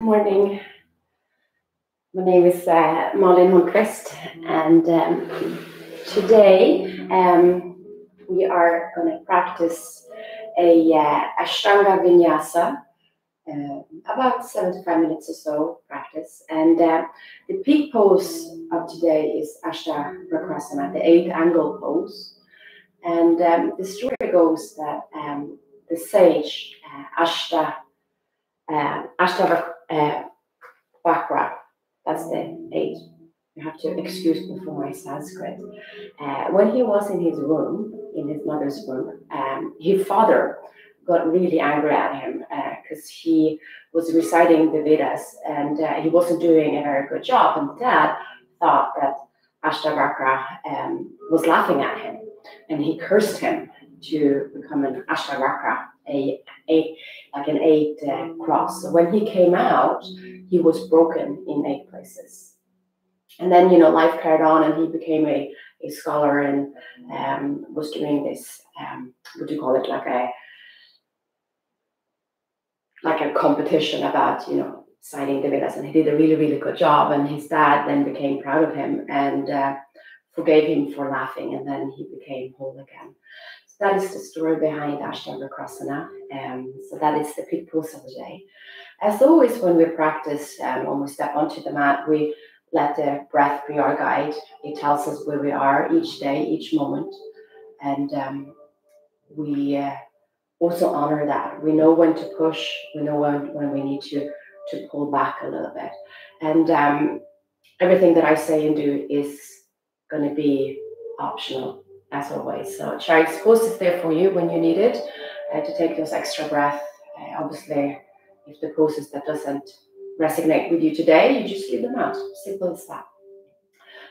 Morning. My name is uh, Malin Holmqvist, and um, today um, we are going to practice a uh, Ashtanga Vinyasa, uh, about 75 minutes or so practice. And uh, the peak pose of today is Ashtavrikrasana, the eight angle pose. And um, the story goes that um, the sage uh, Ashta uh, Ashtavakra uh, That's the age. You have to excuse me for my Sanskrit. Uh, when he was in his room, in his mother's room, um, his father got really angry at him because uh, he was reciting the Vedas and uh, he wasn't doing a very good job. And dad thought that Ashtavakra um, was laughing at him and he cursed him to become an Ashtavakra a, a like an eight uh, cross. So when he came out, he was broken in eight places. And then you know life carried on, and he became a, a scholar and um, was doing this. Um, what do you call it? Like a like a competition about you know signing the Vedas, and he did a really really good job. And his dad then became proud of him and uh, forgave him for laughing, and then he became whole again so that is the story behind Ashtavrikrasana. Um, so that is the peak pose of the day. As always, when we practice, um, when we step onto the mat, we let the breath be our guide. It tells us where we are each day, each moment. And um, we uh, also honor that. We know when to push, we know when, when we need to, to pull back a little bit. And um, everything that I say and do is going to be optional as always. So Child's pose is there for you when you need it uh, to take those extra breath. Uh, obviously, if the poses that doesn't resonate with you today, you just leave them out. Simple as that.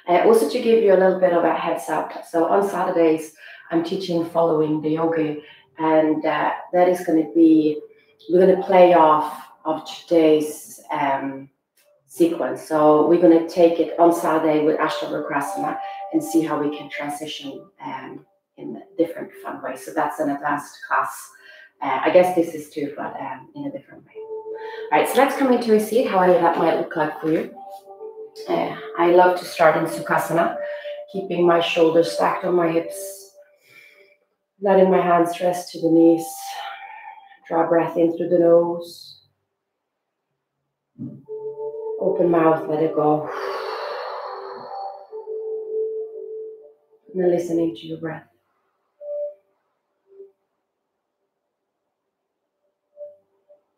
Uh, also to give you a little bit of a heads up. So on Saturdays, I'm teaching following the yogi, and uh, that is going to be we're going to play off of today's um, sequence. So we're going to take it on Saturday with Ashtavrikrasana and see how we can transition um, in different fun ways. So that's an advanced class. Uh, I guess this is too, but um, in a different way. All right, so let's come into a seat, however that might look like for you. Uh, I love to start in Sukhasana, keeping my shoulders stacked on my hips, letting my hands rest to the knees. Draw breath in through the nose. Open mouth, let it go. and then listening to your breath.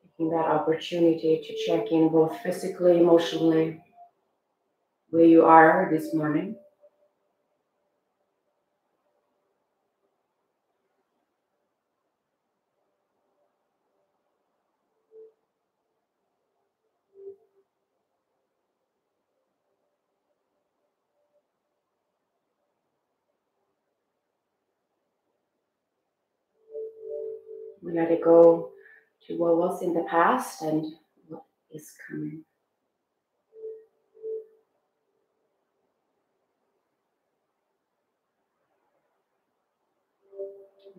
Taking that opportunity to check in both physically, emotionally, where you are this morning. We let it go to what was in the past and what is coming.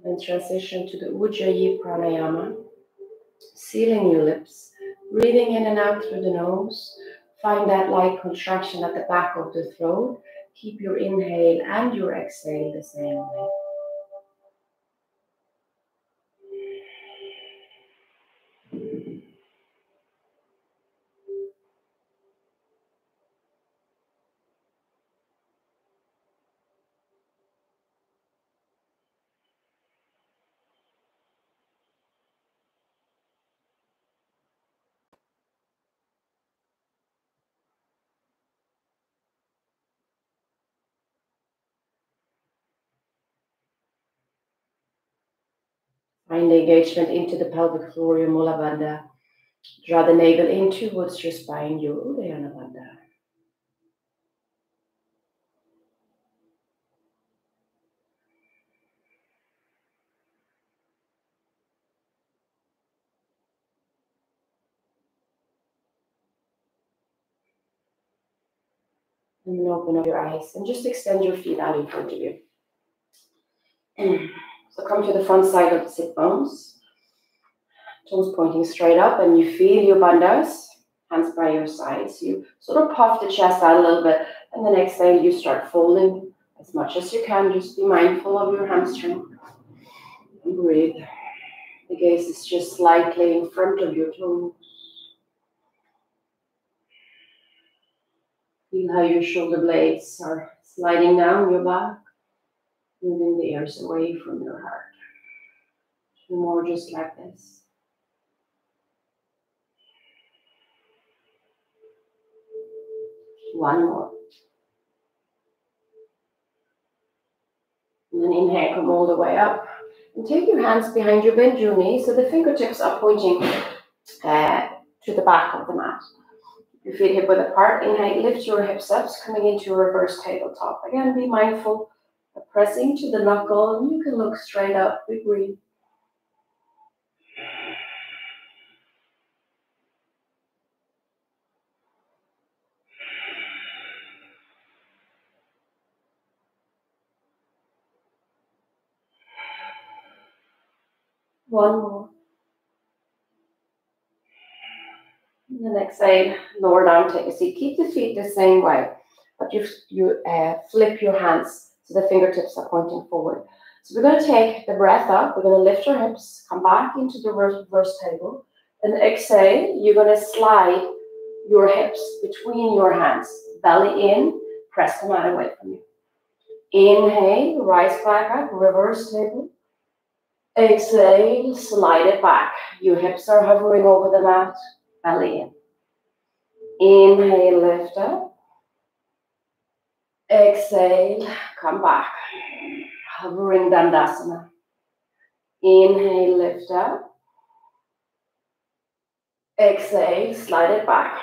Then transition to the Ujjayi Pranayama, sealing your lips, breathing in and out through the nose. Find that light contraction at the back of the throat. Keep your inhale and your exhale the same way. Find the engagement into the pelvic floor, your Mula Bandha. Draw the navel in towards your spine, your Uddiyana Bandha. And then open up your eyes and just extend your feet out in front of you. So come to the front side of the sit bones. Toes pointing straight up and you feel your bandhas, hands by your sides. You sort of puff the chest out a little bit and the next thing you start folding as much as you can. Just be mindful of your hamstring. And breathe. The gaze is just slightly in front of your toes. Feel how your shoulder blades are sliding down your back, moving the ears away from your heart. More just like this. One more. And then inhale, come all the way up. And take your hands behind your bend your knees so the fingertips are pointing uh, to the back of the mat. Your feet hip width apart. Inhale, lift your hips up, coming into a reverse tabletop. Again, be mindful pressing to the knuckle. And you can look straight up. We breathe. One more. And then exhale, lower down, take a seat. Keep the feet the same way, but you, you uh, flip your hands so the fingertips are pointing forward. So we're going to take the breath up. We're going to lift your hips, come back into the reverse table. And exhale, you're going to slide your hips between your hands. Belly in, press the mat away from you. Inhale, rise back up, reverse table. Exhale, slide it back. Your hips are hovering over the mat, belly in. Inhale, lift up. Exhale, come back. Hovering Dandasana. Inhale, lift up. Exhale, slide it back.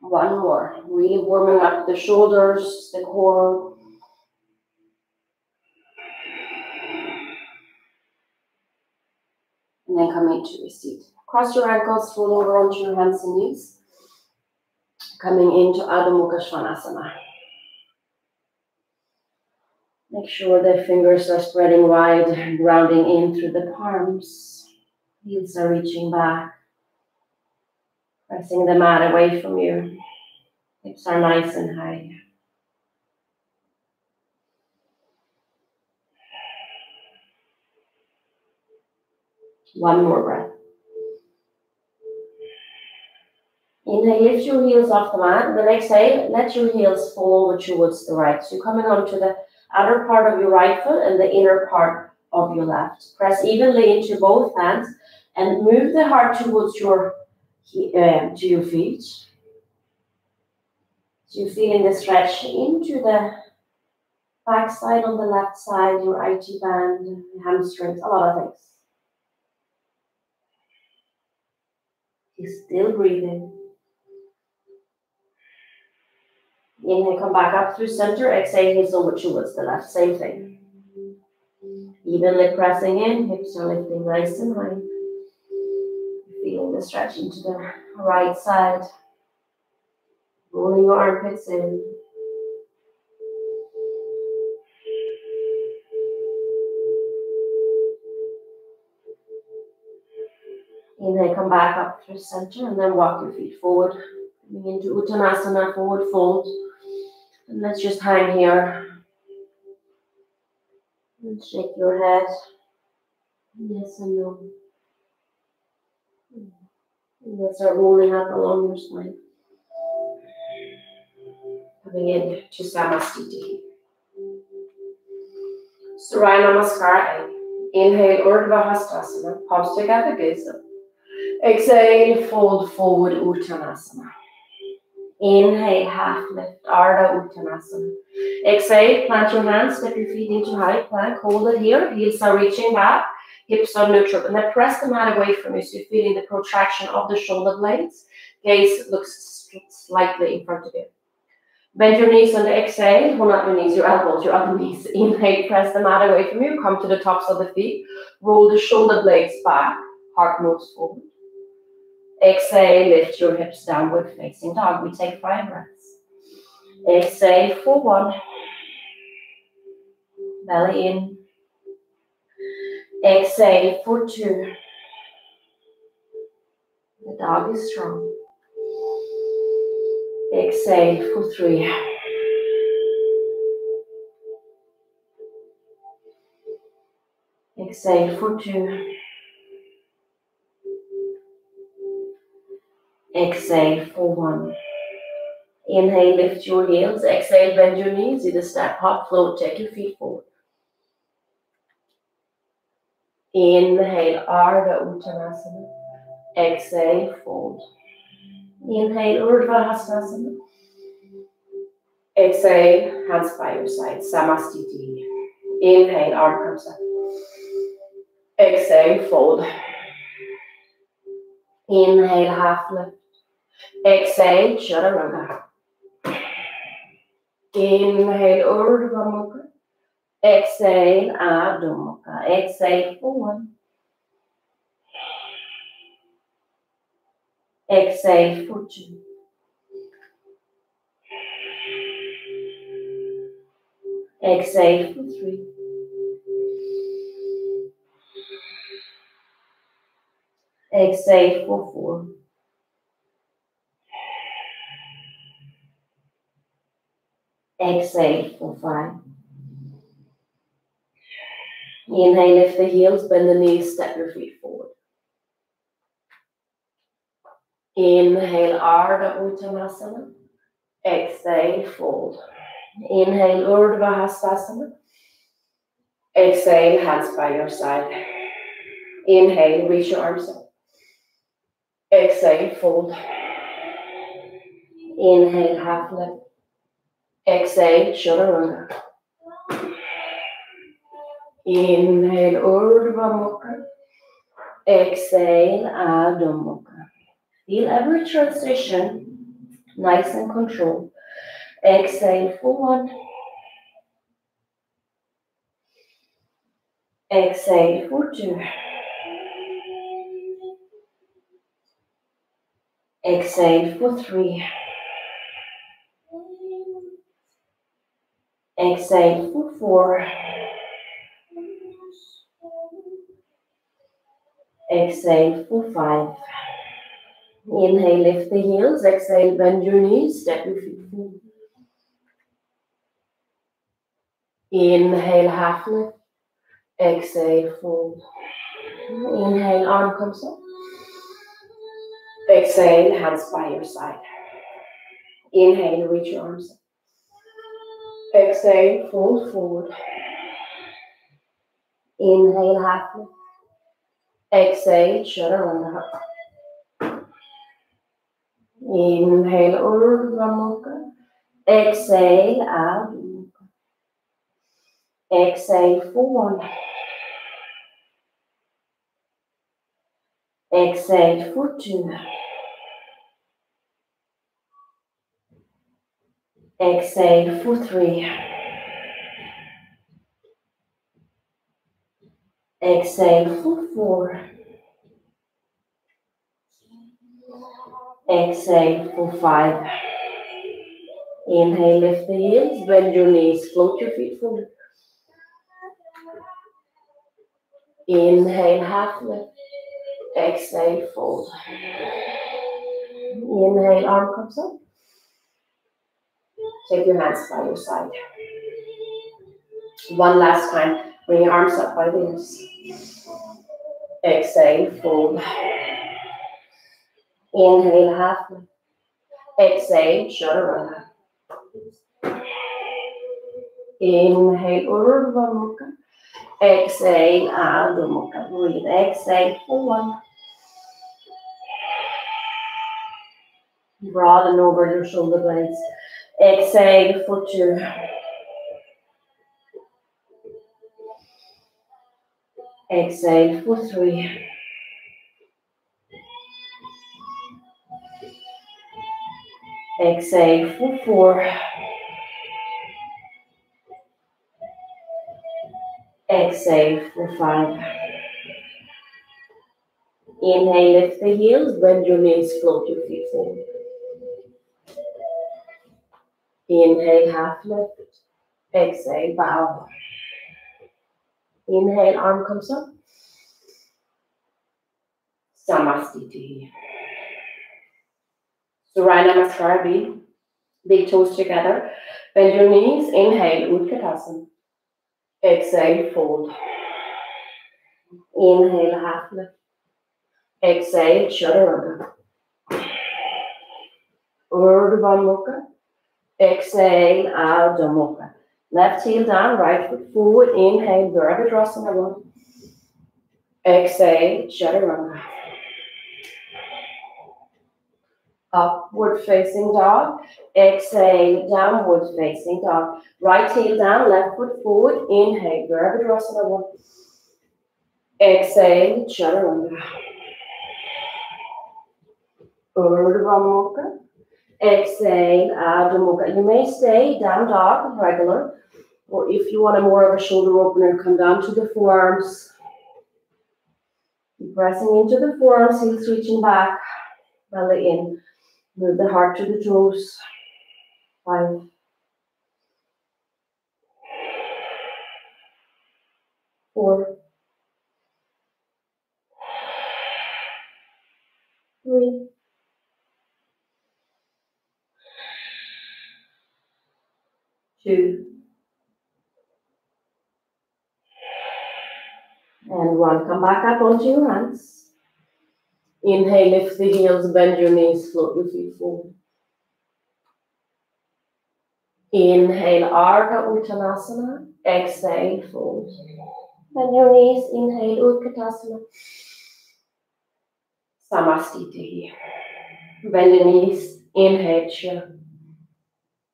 One more. Really warming up the shoulders, the core, and then come into a seat. Cross your ankles, roll over onto your hands and knees. Coming into Adho Mukha Svanasana. Make sure the fingers are spreading wide, grounding in through the palms. Heels are reaching back. Pressing the mat away from you. Hips are nice and high. One more breath. Inhale, lift your heels off the mat. And then exhale, let your heels fall over towards the right. So you're coming onto the outer part of your right foot and the inner part of your left. Press evenly into both hands and move the heart towards your uh, to your feet. So you're feeling the stretch into the back side on the left side, your IT band, hamstrings, a lot of things. You're still breathing. Inhale, come back up through center. Exhale, hips over towards the left. Same thing. Evenly pressing in, hips are lifting nice and high. Feeling the stretch into the right side. Rolling your armpits in. Inhale, come back up through center and then walk your feet forward. Coming into Uttanasana, forward fold. And let's just hang here. And shake your head. Yes and no. And let's start rolling up along your spine. Coming in to Samastiti. Surya Namaskar. Inhale, Urdhva Hastasana. Palms together, gaze up. Exhale, fold forward, Uttanasana. Inhale, half lift, Ardha Uttanasana. Exhale, plant your hands, step your feet into high plank, hold it here, heels are reaching back, hips are neutral, and then press the mat away from you so you're feeling the protraction of the shoulder blades. Gaze looks slightly in front of you. Bend your knees on the exhale, well not your knees, your elbows, your other knees. Inhale, press the mat away from you, come to the tops of the feet, roll the shoulder blades back, heart moves forward. Exhale, lift your hips downward facing dog. We take five breaths. Exhale for one. Belly in. Exhale for two. The dog is strong. Exhale for three. Exhale for two. Exhale for one. Inhale, lift your heels. Exhale, bend your knees. Either step, hop, float, take your feet forward. Inhale, Ardha Uttanasana. Exhale, fold. Inhale, Urdhva Hastasana. Exhale, hands by your side, Samastiti. Inhale, arm comes up. Exhale, fold. Inhale, half lift. Exhale, Chaturanga. Inhale, Urdhva Mukha. Exhale, Adho Mukha. Exhale, forward. Exhale two. Exhale for three. Exhale for four. Exhale for five. Inhale, lift the heels, bend the knees, step your feet forward. Inhale, Ardha Uttanasana. Exhale, fold. Inhale, Urdhva Hastasana. Exhale, hands by your side. Inhale, reach your arms up. Exhale, fold. Inhale, half lift. Exhale, chaturanga. Inhale, Urdhva Mukha. Exhale, Adho Mukha. Feel every transition nice and controlled. Exhale for one. Exhale for two. Exhale for three. Exhale for four. Exhale for five. Inhale, lift the heels. Exhale, bend your knees. Step your feet forward. Inhale, half lift. Exhale, fold. Inhale, arm comes up. Exhale, hands by your side. Inhale, reach your arms up. Exhale, fold forward. Inhale, half lift. Exhale, chaturanga. Inhale, Urdhva Mukha. Exhale, Adho Mukha. Exhale for one. Exhale for two. Exhale for three. Exhale for four. Exhale for five. Inhale, lift the heels, bend your knees, float your feet forward. Inhale, half lift. Exhale, fold. Inhale, arm comes up. Take your hands by your side. One last time. Bring your arms up by the ears. Exhale, fold. Inhale, half lift. Exhale, chaturanga. Inhale, Urdhva Mukha. Exhale, Adho Mukha. Breathe. Exhale one. Broaden over your shoulder blades. Exhale for two. Exhale for three. Exhale for four. Exhale for five. Inhale, lift the heels, bend your knees, float your feet forward. Inhale, half lift. Exhale, bow. Inhale, arm comes up. Samastiti. Surya Namaskar, B. Big toes together. Bend your knees. Inhale, Utkatasana. Exhale, fold. Inhale, half lift. Exhale, Chaturanga. Urdhva Mukha. Exhale, Adho Mukha. Left heel down, right foot forward. Inhale, Virabhadrasana one. Exhale, Chaturanga. Upward facing dog. Exhale, downward facing dog. Right heel down, left foot forward. Inhale, Virabhadrasana one. Exhale, Chaturanga. Urdhva Mukha. Exhale, Adho Mukha. You may stay down dog, regular. Or if you want a more of a shoulder opener, come down to the forearms. Pressing into the forearms, heels reaching back, belly in. Move the heart to the toes. Five. Four. Three. Two. And one. Come back up onto your hands. Inhale, lift the heels, bend your knees, float your feet forward. Inhale, Ardha Uttanasana. Exhale, fold. Bend your knees, inhale, Utkatasana. Samastiti. Bend the knees. Inhale, chair.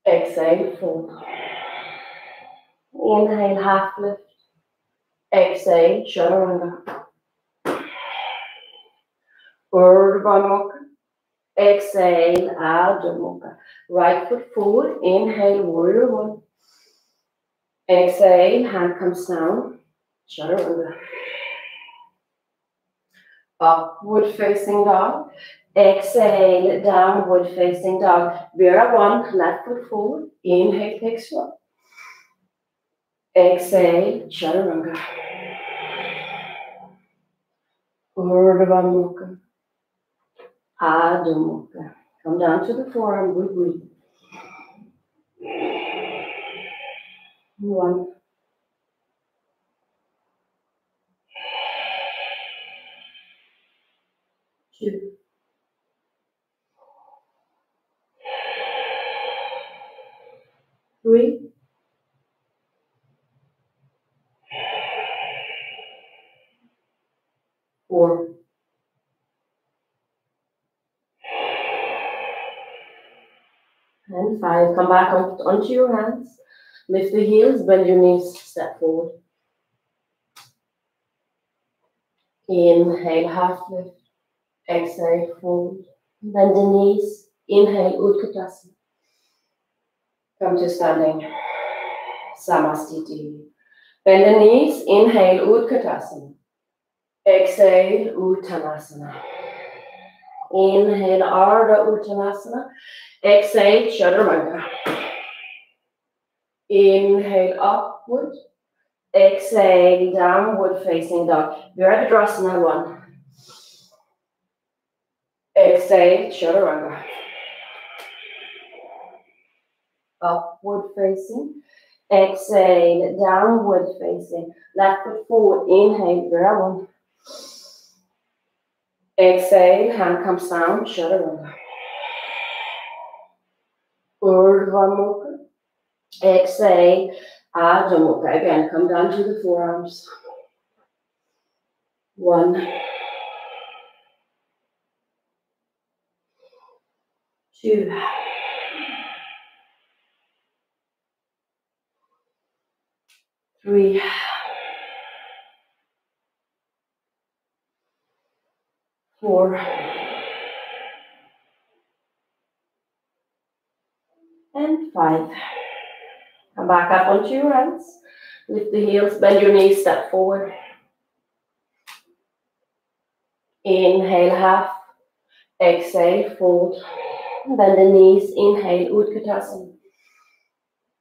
Exhale, fold. Inhale, half lift. Exhale, chaturanga. Urdhva Mukha. Exhale, Adho Mukha. Right foot forward. Inhale, warrior one. Exhale, hand comes down. Chaturanga. Upward facing dog. Exhale, downward facing dog. Vira one, left foot forward. Inhale, takes one. Exhale, Chaturanga. Urdhva Mukha. Adho Mukha. Come down to the forearm, good breathe. One. Two. Three. Four. And five. Come back on, onto your hands. Lift the heels, bend your knees, step forward. Inhale, half lift. Exhale, fold. Bend the knees. Inhale, Utkatasana. Come to standing. Samastiti. Bend the knees. Inhale, Utkatasana. Exhale, Uttanasana. Inhale, Ardha Uttanasana. Exhale, Chaturanga. Inhale, upward. Exhale, downward facing dog. Virabhadrasana one. Exhale, Chaturanga. Upward facing. Exhale, downward facing. Left foot forward. Inhale, Vira one. Exhale, hand comes down, Chaturanga. Urdhva Mukha. Exhale, ah, Adho Mukha. Again, come down to the forearms. One. Two. Three. Four. And five. Come back up onto your hands. Lift the heels, bend your knees, step forward. Inhale, half. Exhale, fold. Bend the knees. Inhale, Utkatasana.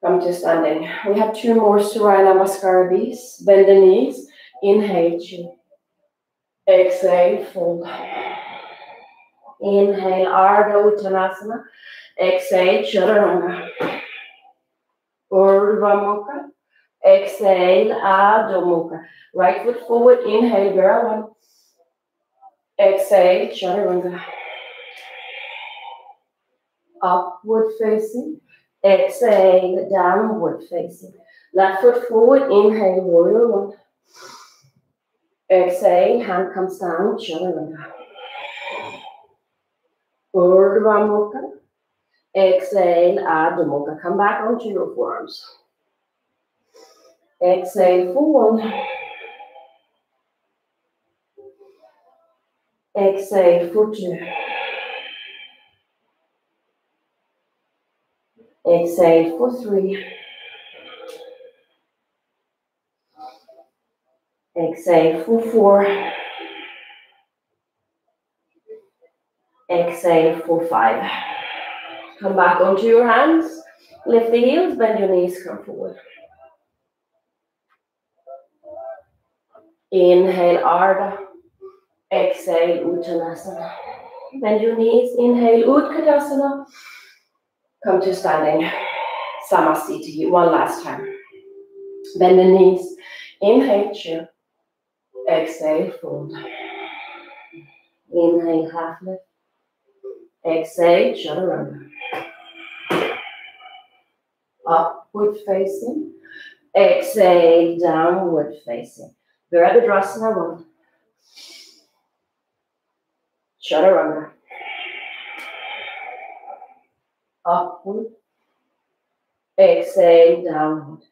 Come to standing. We have two more Surya Namaskar beats. Bend the knees. Inhale, chin. Exhale, fold. Inhale, Ardha Uttanasana. Exhale, Chaturanga. Urdhva Mukha. Exhale, Adho Mukha. Right foot forward. Inhale, Vira one. Exhale, Chaturanga. Upward facing. Exhale, downward facing. Left foot forward, inhale, warrior one. Exhale, hand comes down, chaturanga. Urdhva Mukha. Exhale, Adho Mukha. Come back onto your forearms. Exhale for one. Exhale for two. Exhale for three. Exhale for four. Exhale for five. Come back onto your hands. Lift the heels, bend your knees, come forward. Inhale, Ardha. Exhale, Uttanasana. Bend your knees. Inhale, Utkatasana. Come to standing. Samasthiti. One last time. Bend the knees. Inhale, chill. Exhale, fold. Inhale, half lift. Exhale, chaturanga. Upward facing. Exhale, downward facing. Virabhadrasana one. Chaturanga upward. Exhale, downward.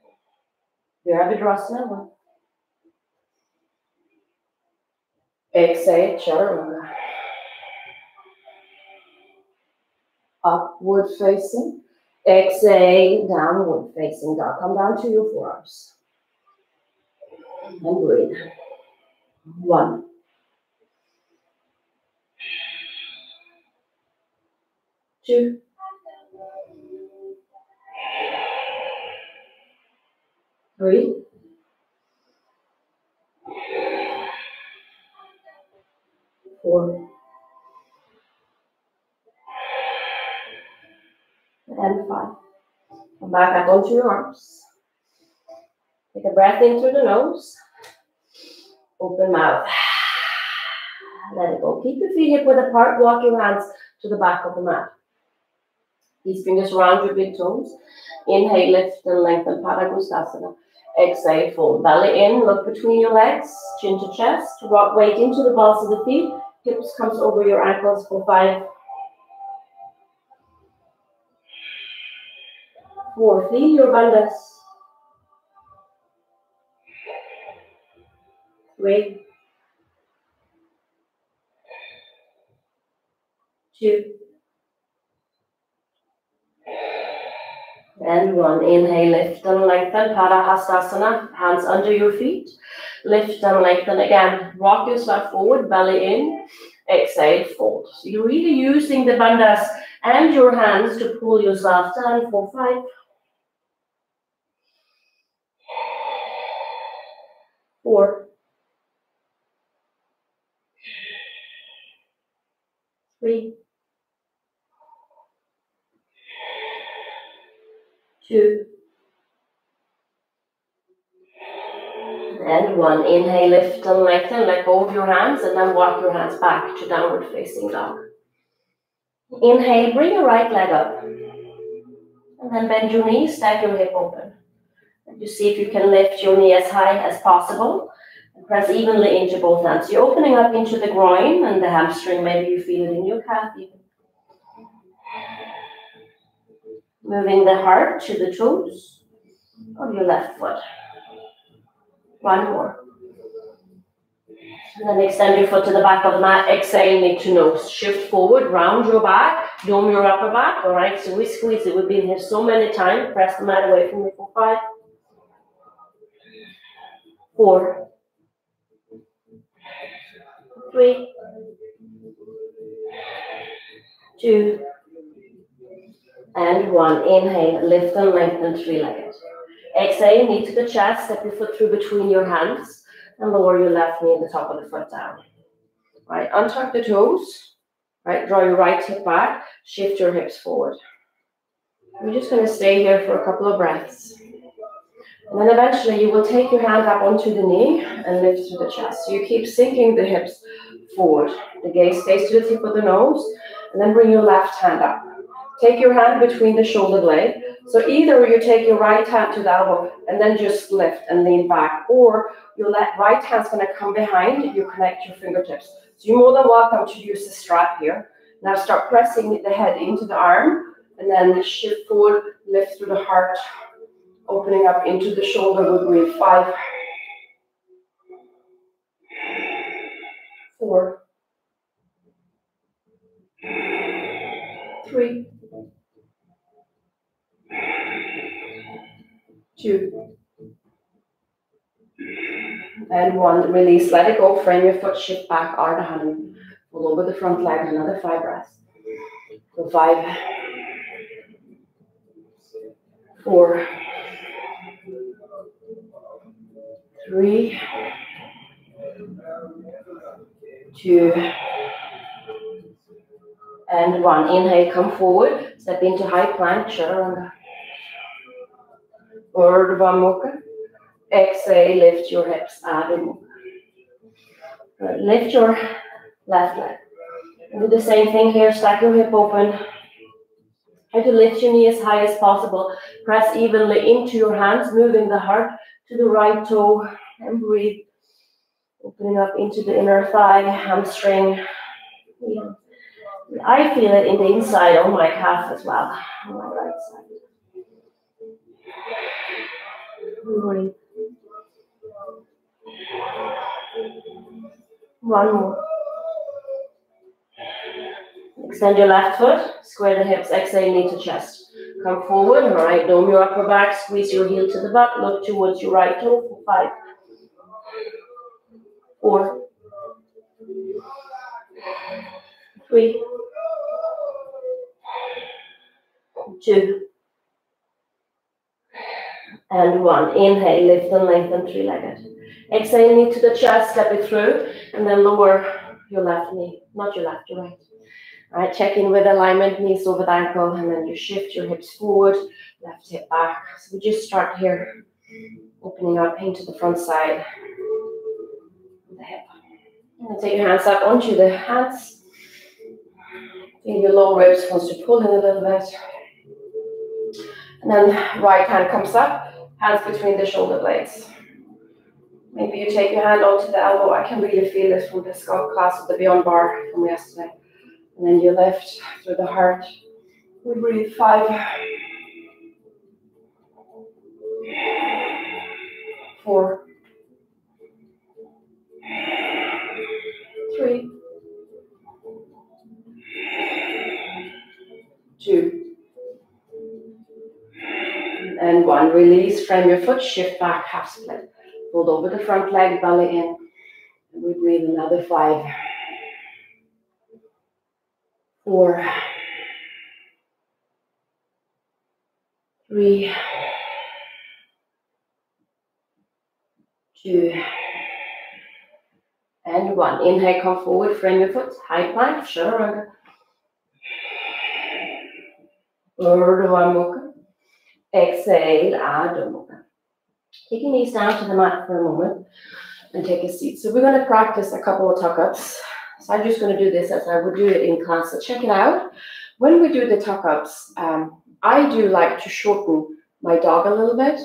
Virabhadrasana one. Exhale, chaturanga. Upward facing. Exhale, downward facing dog. Come down to your forearms. And breathe. One. Two. Three. Four. And five. Come back up onto your arms. Take a breath in through the nose. Open mouth. Let it go. Keep your feet hip width apart. Walk your hands to the back of the mat. These fingers around your big toes. Inhale, lift and lengthen Padangusthasana. Exhale, fold. Belly in, look between your legs, chin to chest. Rock weight into the balls of the feet. Hips comes over your ankles for five. Four. Feel your bandhas. Three. Two. And one. Inhale, lift and lengthen. Padahastasana. Hands under your feet. Lift and lengthen again. Rock yourself forward, belly in. Exhale, fold. So you're really using the bandhas and your hands to pull yourself down for five. Four. Three. And one. Inhale, lift and lengthen, let go of your hands, and then walk your hands back to downward facing dog. Inhale, bring your right leg up, and then bend your knee, stack your hip open. And you see if you can lift your knee as high as possible. And press evenly into both hands. You're opening up into the groin and the hamstring. Maybe you feel it in your calf even. Moving the heart to the toes of your left foot. One more. And then extend your foot to the back of the mat. Exhale, knee to nose. Shift forward, round your back, dome your upper back. All right, so we squeeze it. We've been here so many times. Press the mat away from me for five, four, three, two, And one, inhale, lift and lengthen three-legged. Exhale, knee to the chest, step your foot through between your hands, and lower your left knee and the top of the foot down. Right, untuck the toes, right, draw your right hip back, shift your hips forward. We're just going to stay here for a couple of breaths. And then eventually you will take your hand up onto the knee and lift through the chest. So you keep sinking the hips forward. The gaze stays to the tip of the nose, and then bring your left hand up. Take your hand between the shoulder blade. So either you take your right hand to the elbow and then just lift and lean back, or your right hand's to come behind. You connect your fingertips. So you're more than welcome to use the strap here. Now start pressing the head into the arm, and then shift forward, lift through the heart, opening up into the shoulder. We'll five, four, three, two, and one. Release, let it go. Frame your foot, shift back, Ardha Hanuman. Pull over the front leg, another five breaths. So five, four, three, two, and one. Inhale, come forward, step into high plank, chaturanga. Urdhva Mukha. Exhale, lift your hips, Adho Mukha. Lift your left leg. Do the same thing here, stack your hip open. Try to lift your knee as high as possible. Press evenly into your hands, moving the heart to the right toe and breathe. Opening up into the inner thigh, hamstring. Yeah. I feel it in the inside of my calf as well, Breathe. One more. Extend your left foot, square the hips, exhale, knee to chest. Come forward, all right, dome your upper back, squeeze your heel to the butt, look towards your right toe for five, four, three, two, and one. Inhale, lift and lengthen three-legged. Exhale, knee to the chest, step it through, and then lower your left knee, not your left, your right. All right, check in with alignment, knees over the ankle, and then you shift your hips forward, left hip back. So we just start here, opening up into the front side the hip. And take your hands up onto the hands. Feel your lower ribs wants to pull in a little bit. And then right hand comes up, hands between the shoulder blades. Maybe you take your hand onto the elbow. I can really feel this from the skull class of the Beyond Bar from yesterday. And then you lift through the heart. We breathe five, four, three, two, and one. Release, frame your foot, shift back, half split. Fold over the front leg, belly in. And we breathe another five four, three, two, and one. Inhale, come forward, frame your foot, high plank, chaturanga. Urdhva Mukha. Exhale, Adho. Take your knees down to the mat for a moment and take a seat. So we're going to practice a couple of tuck-ups. So I'm just going to do this as I would do it in class. So check it out. When we do the tuck-ups, um, I do like to shorten my dog a little bit.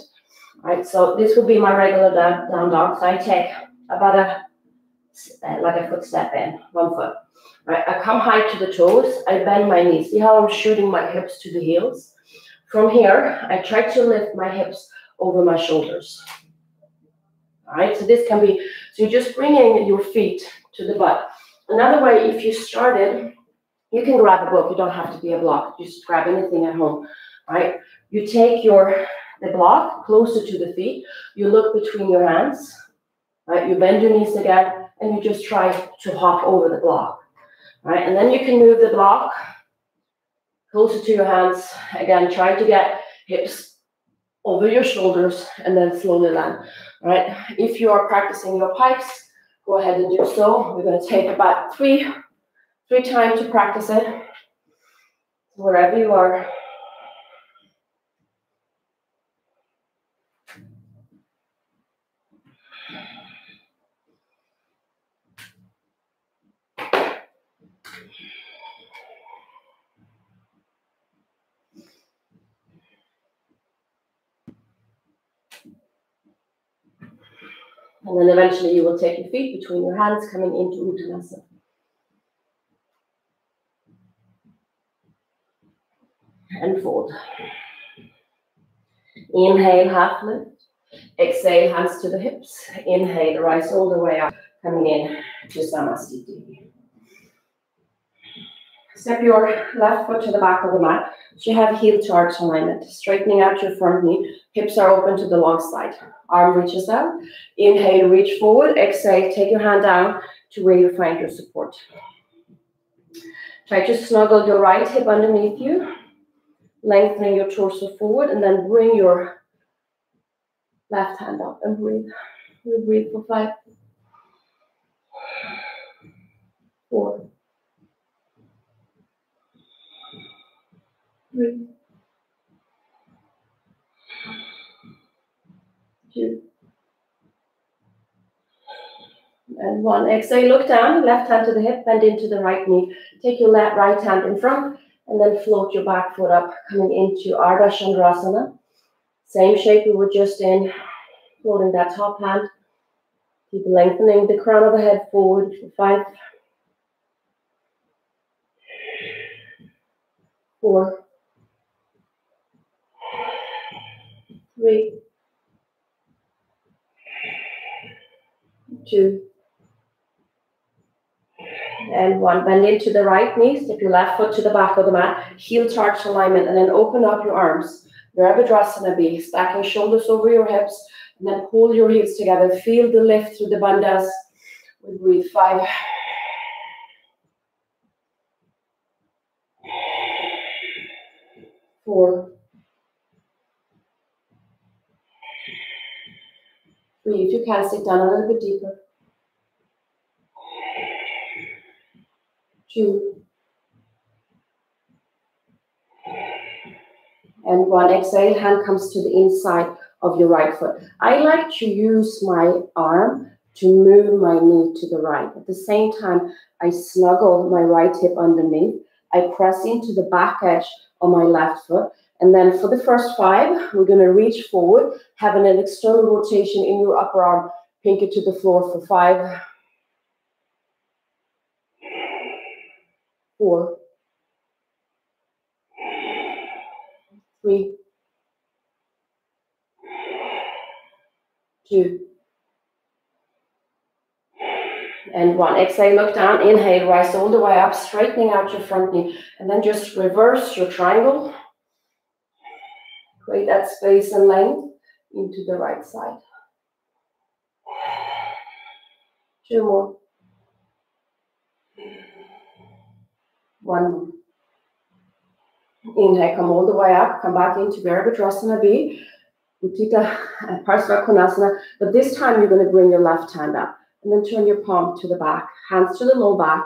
Right, so this will be my regular down, down dog. So I take about a uh, like a foot step in, one foot. Right, I come high to the toes. I bend my knees. See how I'm shooting my hips to the heels. From here, I try to lift my hips over my shoulders. All right, so this can be. So you're just bringing your feet to the butt. Another way, if you started, you can grab a book. You don't have to be a block. Just grab anything at home, right? You take your the block closer to the feet. You look between your hands, right? You bend your knees again, and you just try to hop over the block, right? And then you can move the block closer to your hands. Again, try to get hips over your shoulders and then slowly land. All right. If you are practicing your pipes, go ahead and do so. We're going to take about three, three times to practice it. Wherever you are. And then eventually you will take your feet between your hands coming into Uttanasana. And fold. Inhale, half lift. Exhale, hands to the hips. Inhale, rise all the way up, coming in to Samastiti. Step your left foot to the back of the mat. So you have heel to arch alignment, straightening out your front knee. Hips are open to the long side. Arm reaches out. Inhale, reach forward. Exhale, take your hand down to where you find your support. Try to snuggle your right hip underneath you, lengthening your torso forward, and then bring your left hand up and breathe. We breathe for five, four, two, and one. Exhale, look down, left hand to the hip, bend into the right knee. Take your left right hand in front, and then float your back foot up, coming into Ardha Chandrasana. Same shape we were just in, floating that top hand. Keep lengthening the crown of the head forward for five, four, three, two, and one. Bend into the right knee, step your left foot to the back of the mat, heel arch alignment, and then open up your arms. grab a Virabhadrasana B, stacking shoulders over your hips, and then pull your heels together. Feel the lift through the bandhas. We breathe five. Three. If you can, sit down a little bit deeper. Two. And one exhale, hand comes to the inside of your right foot. I like to use my arm to move my knee to the right. At the same time, I snuggle my right hip underneath. I press into the back edge of my left foot. And then for the first five, we're going to reach forward, having an external rotation in your upper arm, pinky to the floor for five, four, three, two, and one. Exhale, look down, inhale, rise all the way up, straightening out your front knee, and then just reverse your triangle. Create that space and length into the right side. Two more. One. Inhale, come all the way up, come back into Virabhadrasana B, Utthita and Parsva Konasana, but this time you're going to bring your left hand up and then turn your palm to the back, hands to the low back.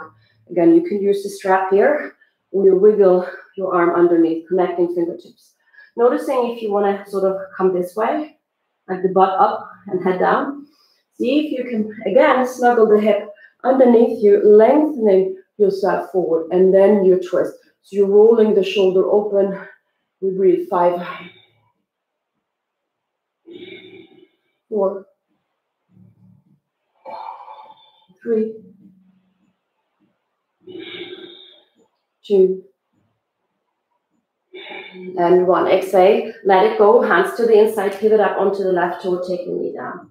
Again, you can use the strap here or you wiggle your arm underneath, connecting fingertips. Noticing if you want to sort of come this way, like the butt up and head down. See if you can, again, snuggle the hip underneath you, lengthening yourself forward, and then you twist. So you're rolling the shoulder open. We breathe five, four, three, two, and one. Exhale, let it go. Hands to the inside, pivot up onto the left toe, taking knee down.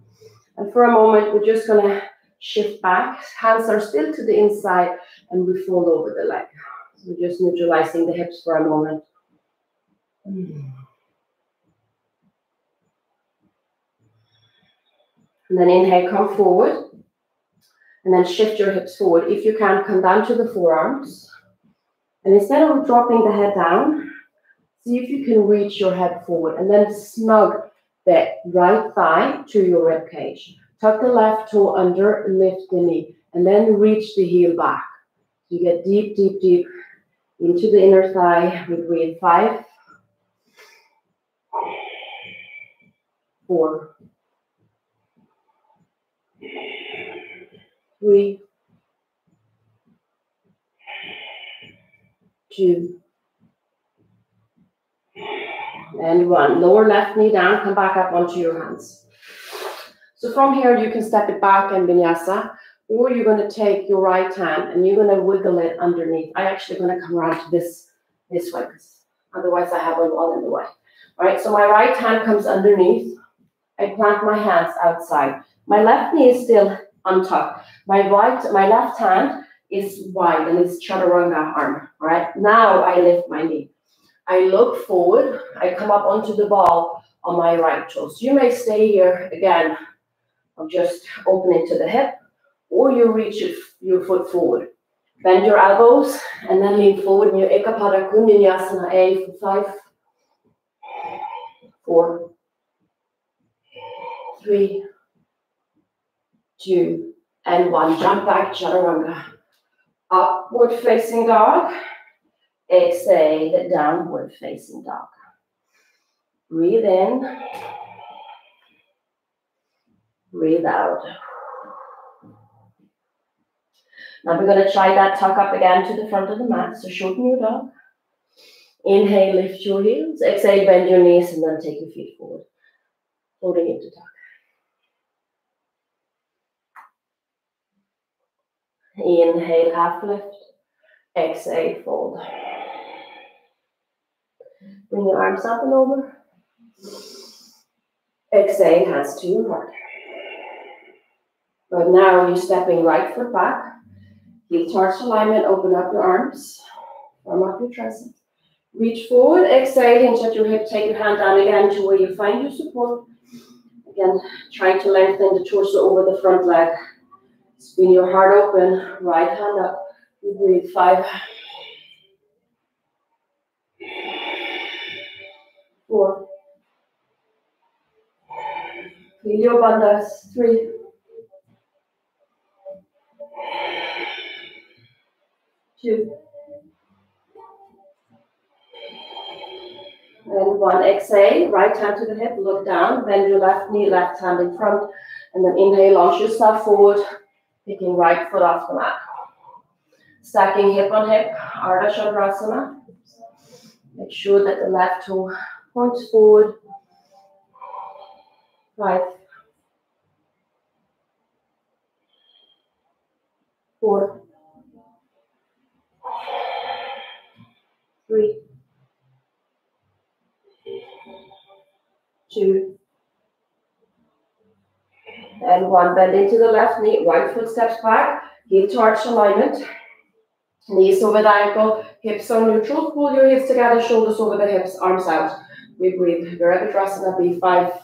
And for a moment, we're just going to shift back. Hands are still to the inside, and we fold over the leg. So we're just neutralizing the hips for a moment. And then inhale, come forward. And then shift your hips forward. If you can, come down to the forearms. And instead of dropping the head down, see if you can reach your head forward and then snug that right thigh to your rib cage. Tuck the left toe under, lift the knee, and then reach the heel back. You get deep, deep, deep into the inner thigh. We breathe five, four, three, two, and one. Lower left knee down, come back up onto your hands. So from here, you can step it back in vinyasa, or you're going to take your right hand and you're going to wiggle it underneath. I actually going to come around to this, this way, because otherwise I have a wall in the way. All right, so my right hand comes underneath. I plant my hands outside. My left knee is still untucked. My right, my left hand is wide and it's chaturanga arm. Right now, I lift my knee. I look forward. I come up onto the ball on my right toes. You may stay here again. I'm just opening to the hip, or you reach your, foot forward. Bend your elbows and then lean forward in your Ekapada Kundinyasana A for five, four, three, two, and one. Jump back, chaturanga. Upward facing dog. Exhale, downward facing dog. Breathe in. Breathe out. Now we're going to try that tuck up again to the front of the mat. So shorten your dog. Inhale, lift your heels. Exhale, bend your knees and then take your feet forward. Holding into tuck. Inhale, half lift. Exhale, fold. Bring your arms up and over. Exhale, hands to your heart. But now you're stepping right foot back. Heel towards alignment, open up your arms. Warm up your tricep. Reach forward, exhale, hinge at your hip, take your hand down again to where you find your support. Again, trying to lengthen the torso over the front leg. Spin your heart open, right hand up. You breathe five, four, feel your bandhas, three, two, and one. Exhale, right hand to the hip, look down, bend your left knee, left hand in front, and then inhale, launch yourself forward, picking right foot off the mat. Stacking hip on hip, Ardha Chandrasana. Make sure that the left toe points forward. Five, four, three, two, and one. Bend into the left knee, right foot steps back, heel towards alignment. Knees over the ankle, hips are neutral. Pull your hips together, shoulders over the hips, arms out. We breathe. Virabhadrasana B5.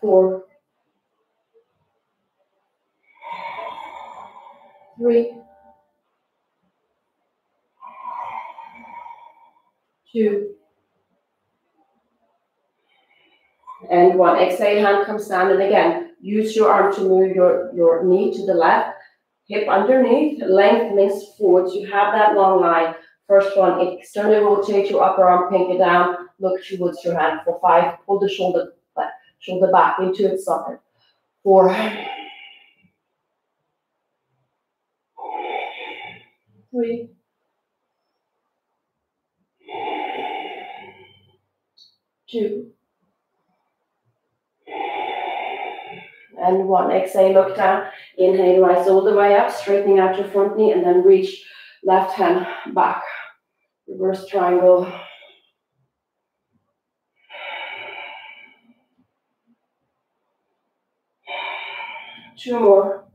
Four. Three. Two. And one. Exhale, hand comes down. And again, Use your arm to move your, your knee to the left, hip underneath, lengthening forward. You have that long line. First one, externally rotate your upper arm, pink it down, look towards your hand for five. Pull the shoulder back, shoulder back into its socket. Four. Three. Two. And one. Exhale, look down. Inhale, rise all the way up, straightening out your front knee, and then reach left hand back. Reverse triangle. Two more.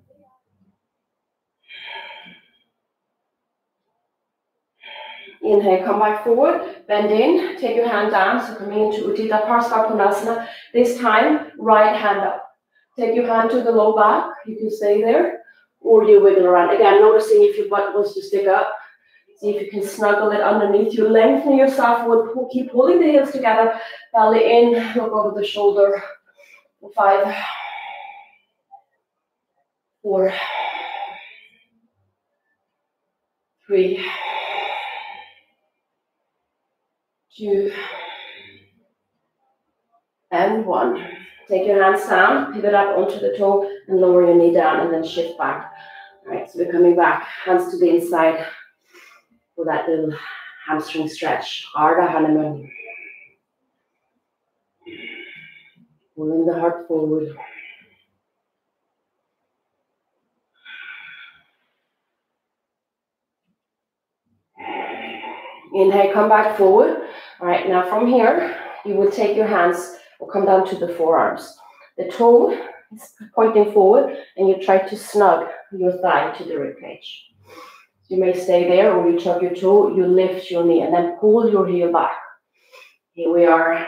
Inhale, come back forward, bend in, take your hand down, so coming into Utthita Parshva This time, right hand up. Take your hand to the low back. You can stay there. or you wiggle around. Again, noticing if your butt wants to stick up. See if you can snuggle it underneath you. Lengthen yourself. We'll keep pulling the heels together. Belly in, look over the shoulder. Five, four, three, two, and one. Take your hands down, pivot up onto the toe, and lower your knee down, and then shift back. All right, so we're coming back, hands to the inside for that little hamstring stretch. Ardha Hanuman. Pulling the heart forward. Inhale, come back forward. All right, now from here, you will take your hands, will come down to the forearms. The toe is pointing forward, and you try to snug your thigh to the rib cage. You may stay there, or you tuck your toe, you lift your knee, and then pull your heel back. Here we are.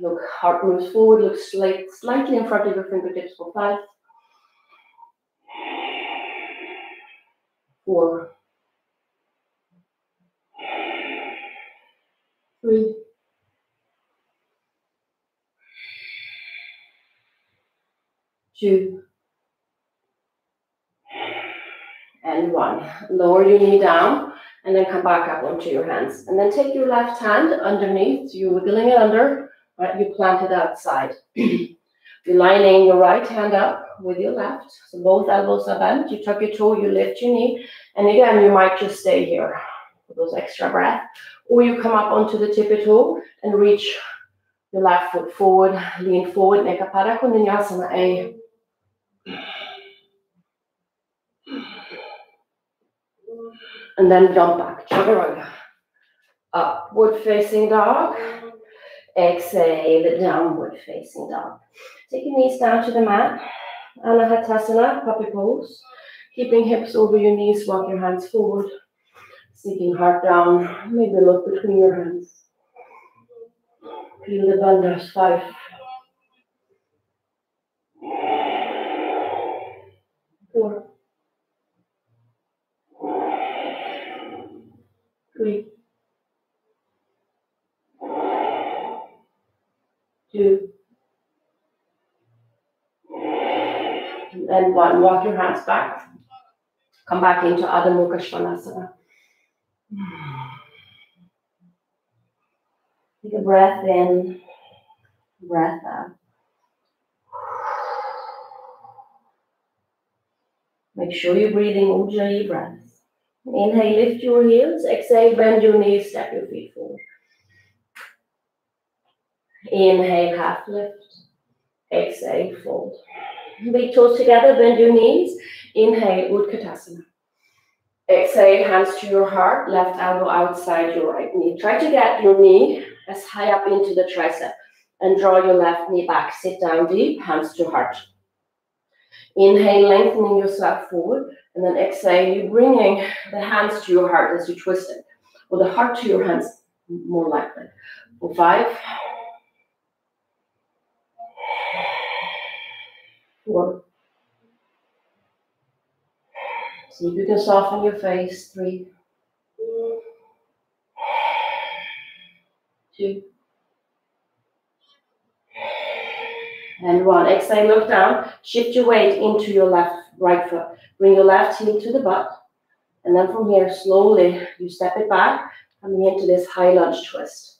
Look, heart moves forward, look slight, slightly in front of your fingertips for five, four, three, two, and one. Lower your knee down and then come back up onto your hands. And then take your left hand underneath, you're wiggling it under, right? You plant it outside. You're lining your right hand up with your left. So both elbows are bent. You tuck your toe, you lift your knee. And again, you might just stay here for those extra breath. Or you come up onto the tippy toe and reach your left foot forward, lean forward, Ekapada Kundinyasana A. And then jump back, chaturanga. Upward facing dog. Exhale, downward facing dog. Take your knees down to the mat. Anahatasana, puppy pose. Keeping hips over your knees, walk your hands forward. Seeking heart down. Maybe look between your hands. Feel the bandhas. Five. Four. Three. Two. And one. Walk your hands back. Come back into Adho Mukha Svanasana. Take a breath in, breath out. Make sure you're breathing Ujjayi breaths. Inhale, lift your heels. Exhale, bend your knees, step your feet forward. Inhale, half lift. Exhale, fold. Big toes together, bend your knees. Inhale, Utkatasana. Exhale, hands to your heart, left elbow outside your right knee. Try to get your knee as high up into the tricep and draw your left knee back. Sit down deep, hands to heart. Inhale, lengthening yourself forward, and then exhale, you bringing the hands to your heart as you twist it, or the heart to your hands, more likely. For five, four, see if you can soften your face, three, two, and one. Exhale, look down. Shift your weight into your left right foot. Bring your left heel to the butt. And then from here, slowly, you step it back, coming into this high lunge twist.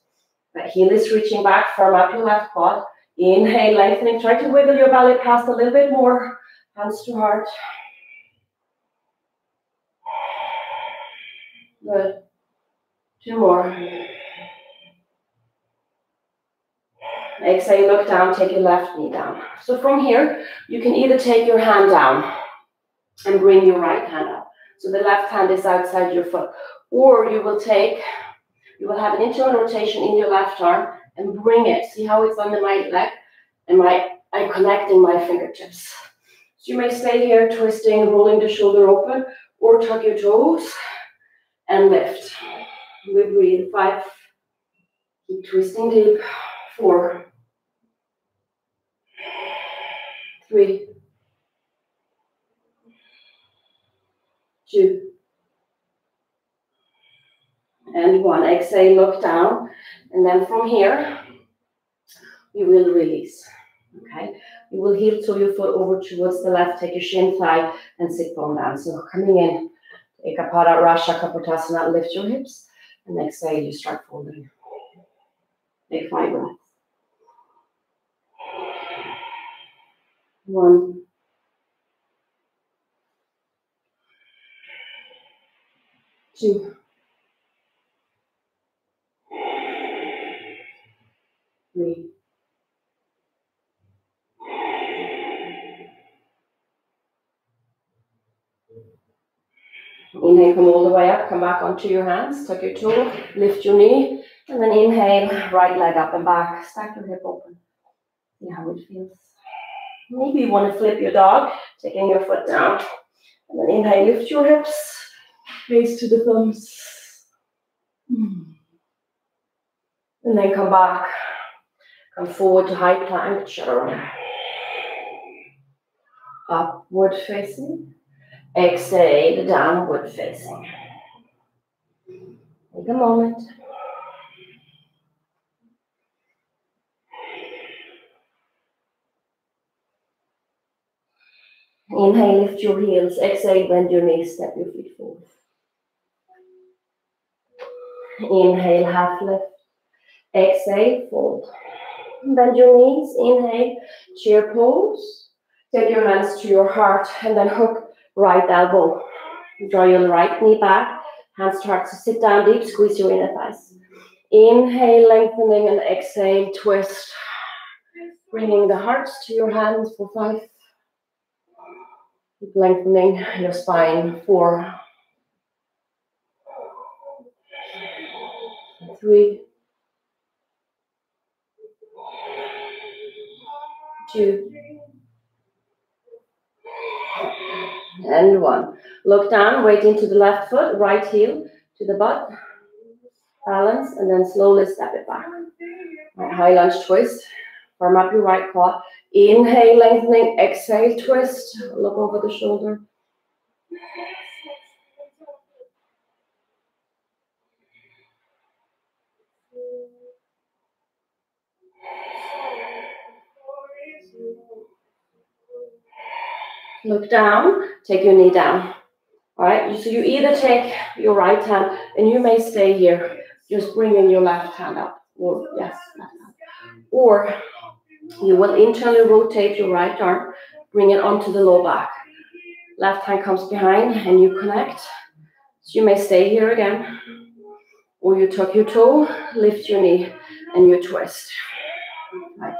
Right, heel is reaching back, firm up your left quad. Inhale, lengthening. Try to wiggle your belly past a little bit more. Hands to heart. Good. Two more. Exhale, look down, take your left knee down. So from here, you can either take your hand down and bring your right hand up. So the left hand is outside your foot. Or you will take, you will have an internal rotation in your left arm and bring it. See how it's under my leg? And my I'm connecting my fingertips. So you may stay here twisting, rolling the shoulder open, or tuck your toes and lift. We breathe. Five. Keep twisting deep. Four. Three. two, and one. Exhale, look down, and then from here, you will release. Okay, you will heel toe your foot over towards the left, take your shin thigh, and sit bone down. So coming in, Ekapada Raja Kapotasana, lift your hips, and exhale, you start folding. Take five breaths. One, two, three, Inhale, come all the way up, come back onto your hands, tuck your toe, lift your knee, and then inhale, right leg up and back, stack your hip open. See how it feels. Maybe you want to flip your dog, taking your foot down. And then inhale, lift your hips, face to the thumbs. Hmm. And then come back, come forward to high plank, chaturanga. Upward facing. Exhale, downward facing. Take a moment. Inhale, lift your heels. Exhale, bend your knees, step your feet forward. Inhale, half lift. Exhale, fold. Bend your knees. Inhale, chair pose. Take your hands to your heart and then hook right elbow. Draw your right knee back. Hands start to sit down deep. Squeeze your inner thighs. Inhale, lengthening, and exhale, twist. Bringing the hearts to your hands for five. Keep lengthening your spine. Four. Three. Two. And one. Look down, weight into the left foot, right heel to the butt. Balance, and then slowly step it back. Right, high lunge twist. Firm up your right quad. Inhale, lengthening. Exhale, twist. Look over the shoulder. Look down, take your knee down. All right, so you either take your right hand and you may stay here, just bringing your left hand up. Or, yes. Or you will internally rotate your right arm, bring it onto the low back. Left hand comes behind and you connect. So you may stay here again. Or you tuck your toe, lift your knee, and you twist. Right.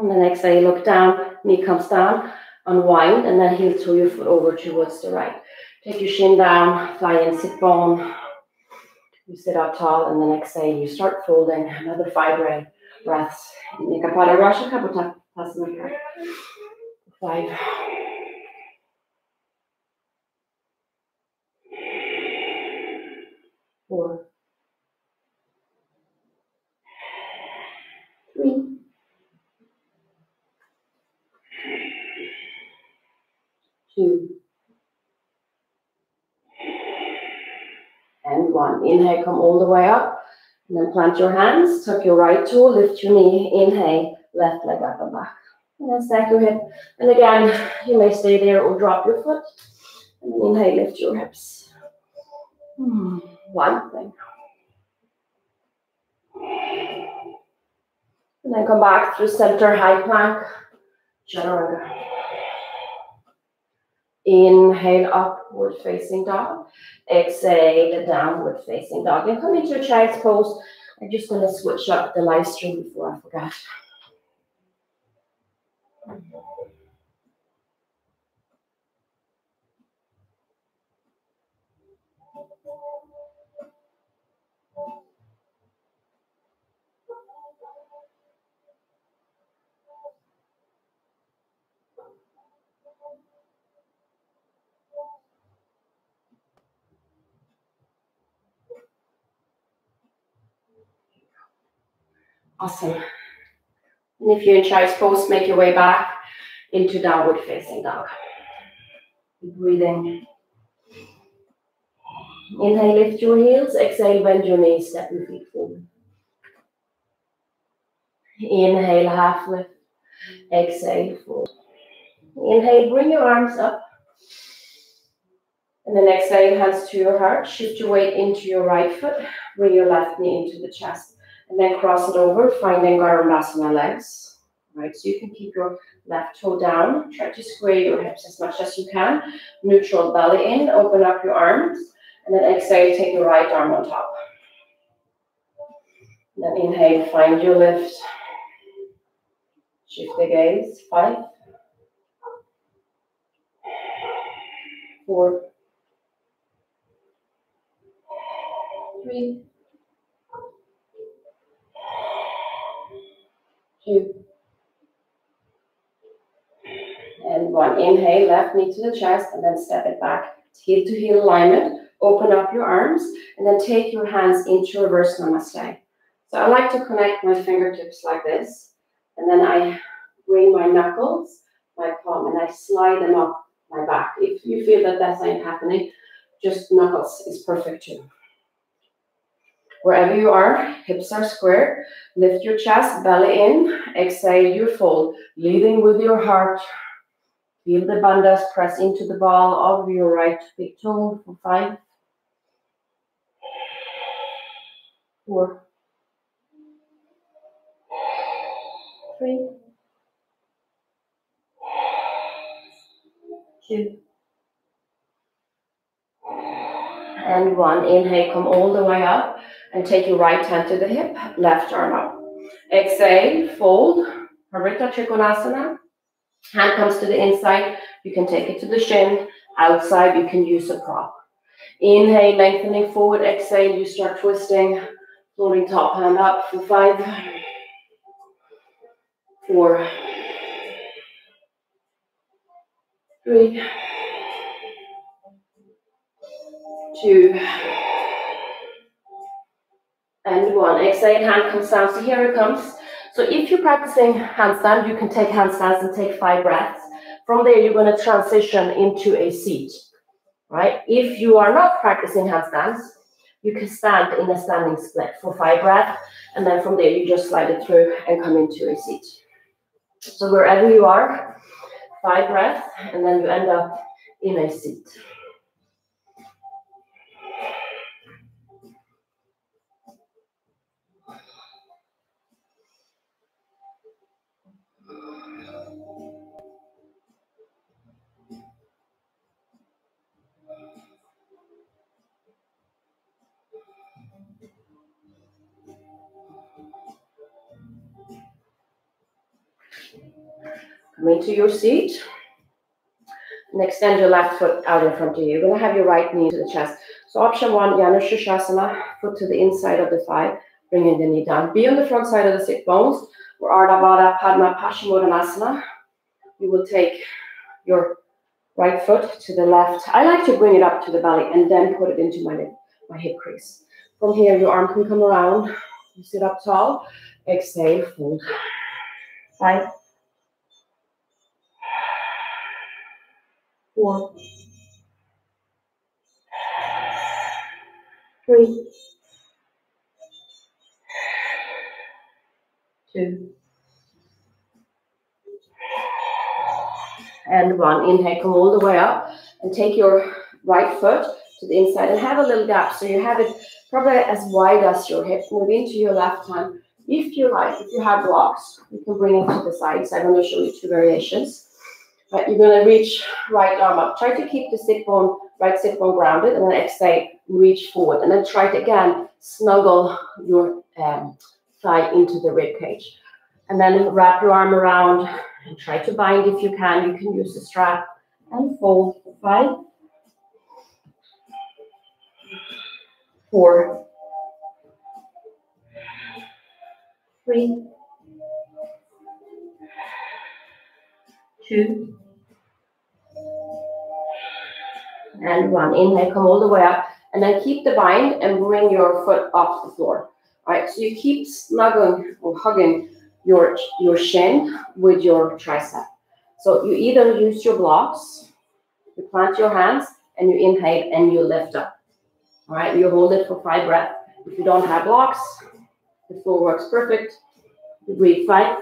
And the next day, you look down, knee comes down, unwind, and then heel toe your foot over towards the right. Take your shin down, fly in, sit bone. You sit up tall, and the next day you start folding. Another five breaths. Nikapada Raja Kapotasana. Five. Four. Three. Two, and one. Inhale, come all the way up. And then plant your hands, tuck your right toe, lift your knee, inhale, left leg up and back. And then stack your hip. And again, you may stay there or drop your foot. And then inhale, lift your hips. Hmm. One thing. And then come back through center high plank, chaturanga. Inhale, upward facing dog. Exhale, downward facing dog. And come into a child's pose. I'm just going to switch up the live stream before I forget. Awesome. And if you're in child's pose, make your way back into downward facing dog. Breathing. Inhale, lift your heels. Exhale, bend your knees, step your feet forward. Inhale, half lift. Exhale, fold. Inhale, bring your arms up. And then exhale, hands to your heart. Shift your weight into your right foot. Bring your left knee into the chest. And then cross it over, finding Garudasana legs. Right, so you can keep your left toe down. Try to square your hips as much as you can. Neutral belly in. Open up your arms. And then exhale, take your right arm on top. Then inhale, find your lift. Shift the gaze. Five, four, three, two, and one. Inhale, left knee to the chest, and then step it back. Heel to heel alignment. Open up your arms, and then take your hands into reverse namaste. So I like to connect my fingertips like this, and then I bring my knuckles, my palm, and I slide them up my back. If you feel that that's not happening, just knuckles is perfect too. Wherever you are, hips are square. Lift your chest, belly in. Exhale, you fold. Leading with your heart. Feel the bandhas press into the ball of your right big toe for five, four, three, two, and one. Inhale, come all the way up and take your right hand to the hip, left arm up. Exhale, fold, Parivrtta Trikonasana. Hand comes to the inside, you can take it to the shin. Outside, you can use a prop. Inhale, lengthening forward. Exhale, you start twisting, floating top hand up for five, four, three, two, and one. Exhale, hand comes down. So here it comes. So if you're practicing handstand, you can take handstands and take five breaths. From there, you're going to transition into a seat, right? If you are not practicing handstands, you can stand in a standing split for five breaths, and then from there, you just slide it through and come into a seat. So wherever you are, five breaths, and then you end up in a seat. Come into your seat. And extend your left foot out in front of you. You're going to have your right knee to the chest. So option one, Janu Sirsasana, foot to the inside of the thigh, bringing the knee down. Be on the front side of the sit bones, or Ardha Baddha Padma Paschimottanasana. You will take your right foot to the left. I like to bring it up to the belly and then put it into my, my hip crease. From here, your arm can come around. You sit up tall. Exhale, fold. Five, four, three, two, and one. Inhale, come all the way up and take your right foot to the inside and have a little gap. So you have it probably as wide as your hip. Move into your left hand. If you like, if you have blocks, you can bring it to the sides. I'm going to show you two variations. You're going to reach right arm up. Try to keep the sit bone, right sit bone grounded, and then exhale, reach forward. And then try to again snuggle your um, thigh into the rib cage. And then wrap your arm around and try to bind if you can. You can use the strap and fold. Five, four, three, two, and one. Inhale, come all the way up, and then keep the bind and bring your foot off the floor. Right, so you keep snuggling or hugging your, your shin with your tricep. So you either use your blocks, you plant your hands, and you inhale and you lift up. All right, you hold it for five breaths. If you don't have blocks, the floor works perfect. You breathe five,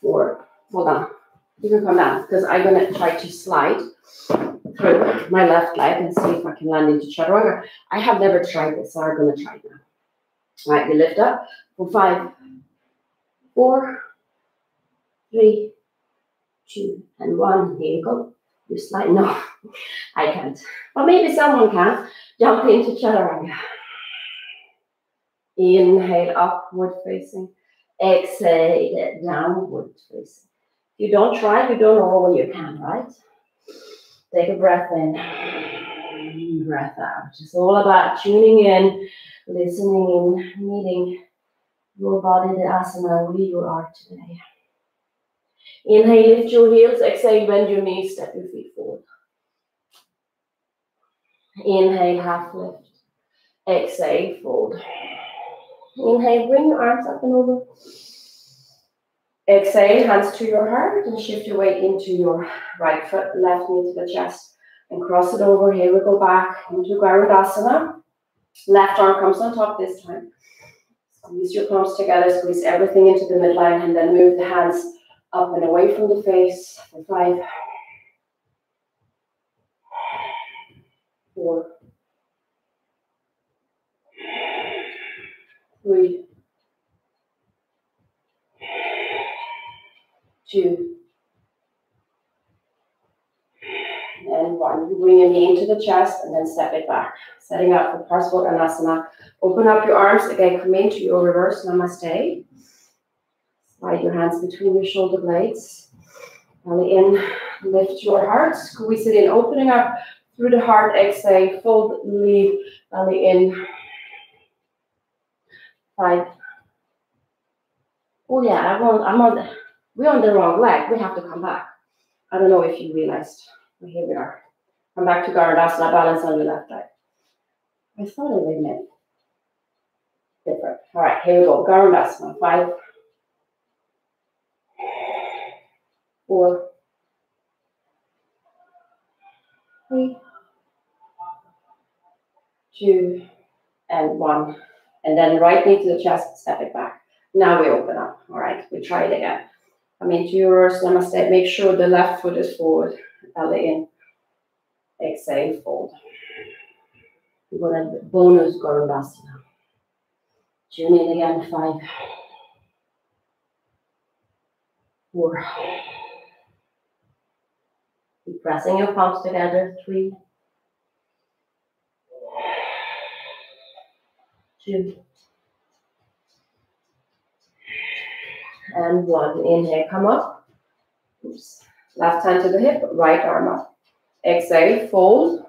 four, hold on. You can come down because I'm gonna try to slide my left leg and see if I can land into chaturanga. I have never tried this, so I'm gonna try now. All right, you lift up for five, four, three, two, and one. Here you go. You slide. No, I can't. But maybe someone can. Jump into chaturanga. Inhale, upward facing. Exhale, downward facing. If you don't try, you don't know when you can, right? Take a breath in, breath out. It's all about tuning in, listening in, meeting your body, the asana, where you are today. Inhale, lift your heels. Exhale, bend your knees, step your feet forward. Inhale, half lift. Exhale, fold. Inhale, bring your arms up and over. Exhale, hands to your heart and shift your weight into your right foot, left knee to the chest and cross it over. Here we go back into Garudasana. Left arm comes on top this time. Squeeze your palms together, squeeze everything into the midline, and then move the hands up and away from the face for five, four, three, two, and one. You bring your knee into the chest and then step it back. Setting up for Parsvottanasana. Open up your arms. Again, come into your reverse Namaste. Slide your hands between your shoulder blades. Belly in, lift your heart. Squeeze it in, opening up through the heart. Exhale, fold, leave, belly in. Five. Oh yeah, I'm on, I'm on we're on the wrong leg. We have to come back. I don't know if you realized. Here we are. Come back to Garudasana, balance on your left leg. I thought it would meant different. All right, here we go. Garudasana. Five, four, three, two, and one. And then right knee to the chest, step it back. Now we open up. All right, we try it again. Come into your namaste. Make sure the left foot is forward, belly in. Exhale, fold. We're going to bonus Garudasana. Tune in again, five, four. Keep pressing your palms together, three, two, and one. Inhale, come up. Oops. Left hand to the hip, right arm up. Exhale, fold.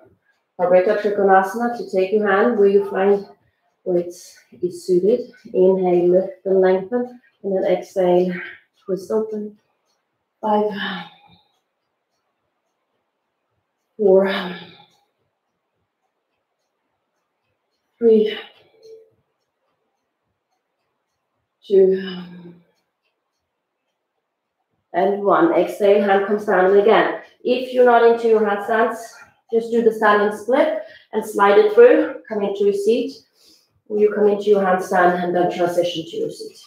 Parivrtta Trikonasana to take your hand where you find where it's, it's suited. Inhale, lift and lengthen. And then exhale, twist open. Five, four, three, two, and one. Exhale, hand comes down. Again, if you're not into your handstands, just do the standing split and slide it through. Come into your seat. You come into your handstand and then transition to your seat.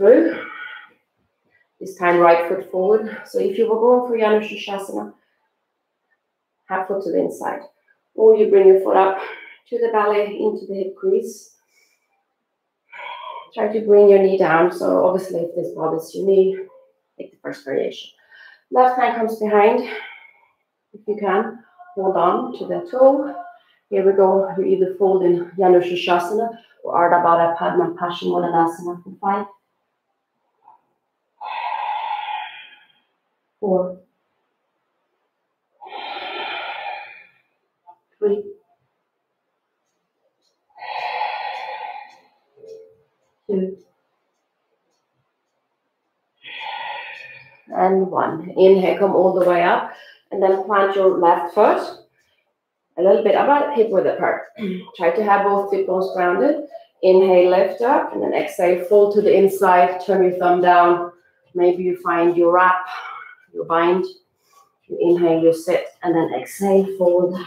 Through. This time, right foot forward. So if you were going for Janu Shirshasana, half foot to the inside. Or you bring your foot up to the belly, into the hip crease. Try to bring your knee down. So obviously, if this bothers your knee, take the first variation. Left hand comes behind. If you can, hold on to the toe. Here we go. You either fold in Janu Shirshasana or Ardha Baddha Padma Paschimottanasana for five. Four, three, two, and one. Inhale, come all the way up, and then plant your left foot a little bit about hip width apart. Try to have both feet bones grounded. Inhale, lift up, and then exhale, fold to the inside, turn your thumb down. Maybe you find your wrap, your bind. You inhale, you sit, and then exhale, fold.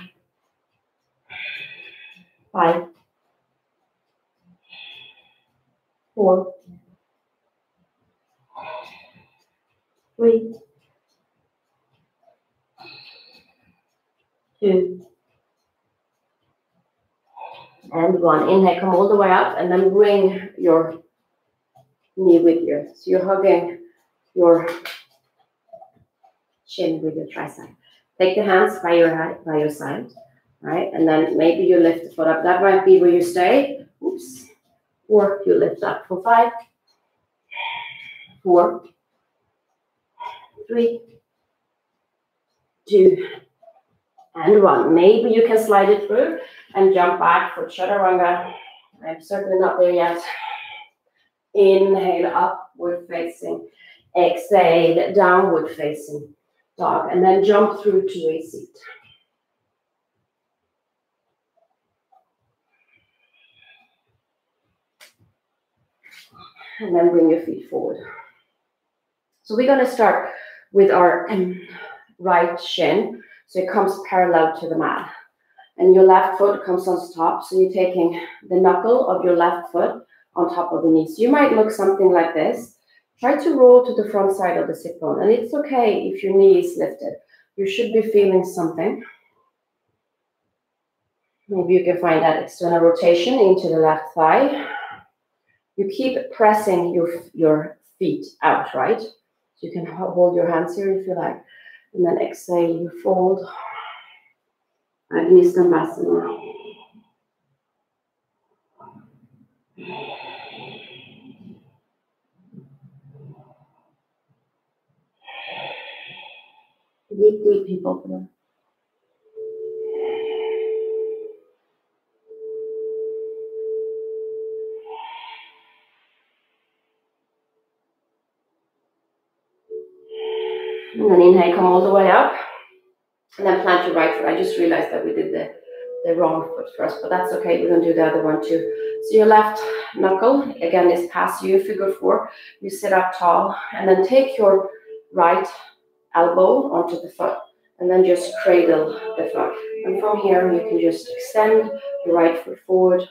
Five, four, three, two, and one. Inhale, come all the way up, and then bring your knee with you. So you're hugging your chin with your tricep. Take the hands by your by your side, right? And then maybe you lift the foot up. That might be where you stay. Oops. Or you lift up for five, four, three, two, and one. Maybe you can slide it through and jump back for chaturanga. I'm certainly not there yet. Inhale, upward facing. Exhale, downward facing dog. And then jump through to a seat. And then bring your feet forward. So we're going to start with our right shin. So it comes parallel to the mat and your left foot comes on top. So you're taking the knuckle of your left foot on top of the knee. So you might look something like this. Try to roll to the front side of the sit bone. And it's okay if your knee is lifted. You should be feeling something. Maybe you can find that external rotation into the left thigh. You keep pressing your, your feet out, right? So you can hold your hands here if you like. And then exhale, you fold Agni Stambhasana. Deep, deep, people. And then inhale, come all the way up. And then plant your right foot. I just realized that we did the, the wrong foot first, but that's okay. We're gonna do the other one too. So your left knuckle, again, is past you, figure four. You sit up tall and then take your right elbow onto the foot and then just cradle the foot. And from here, you can just extend your right foot forward.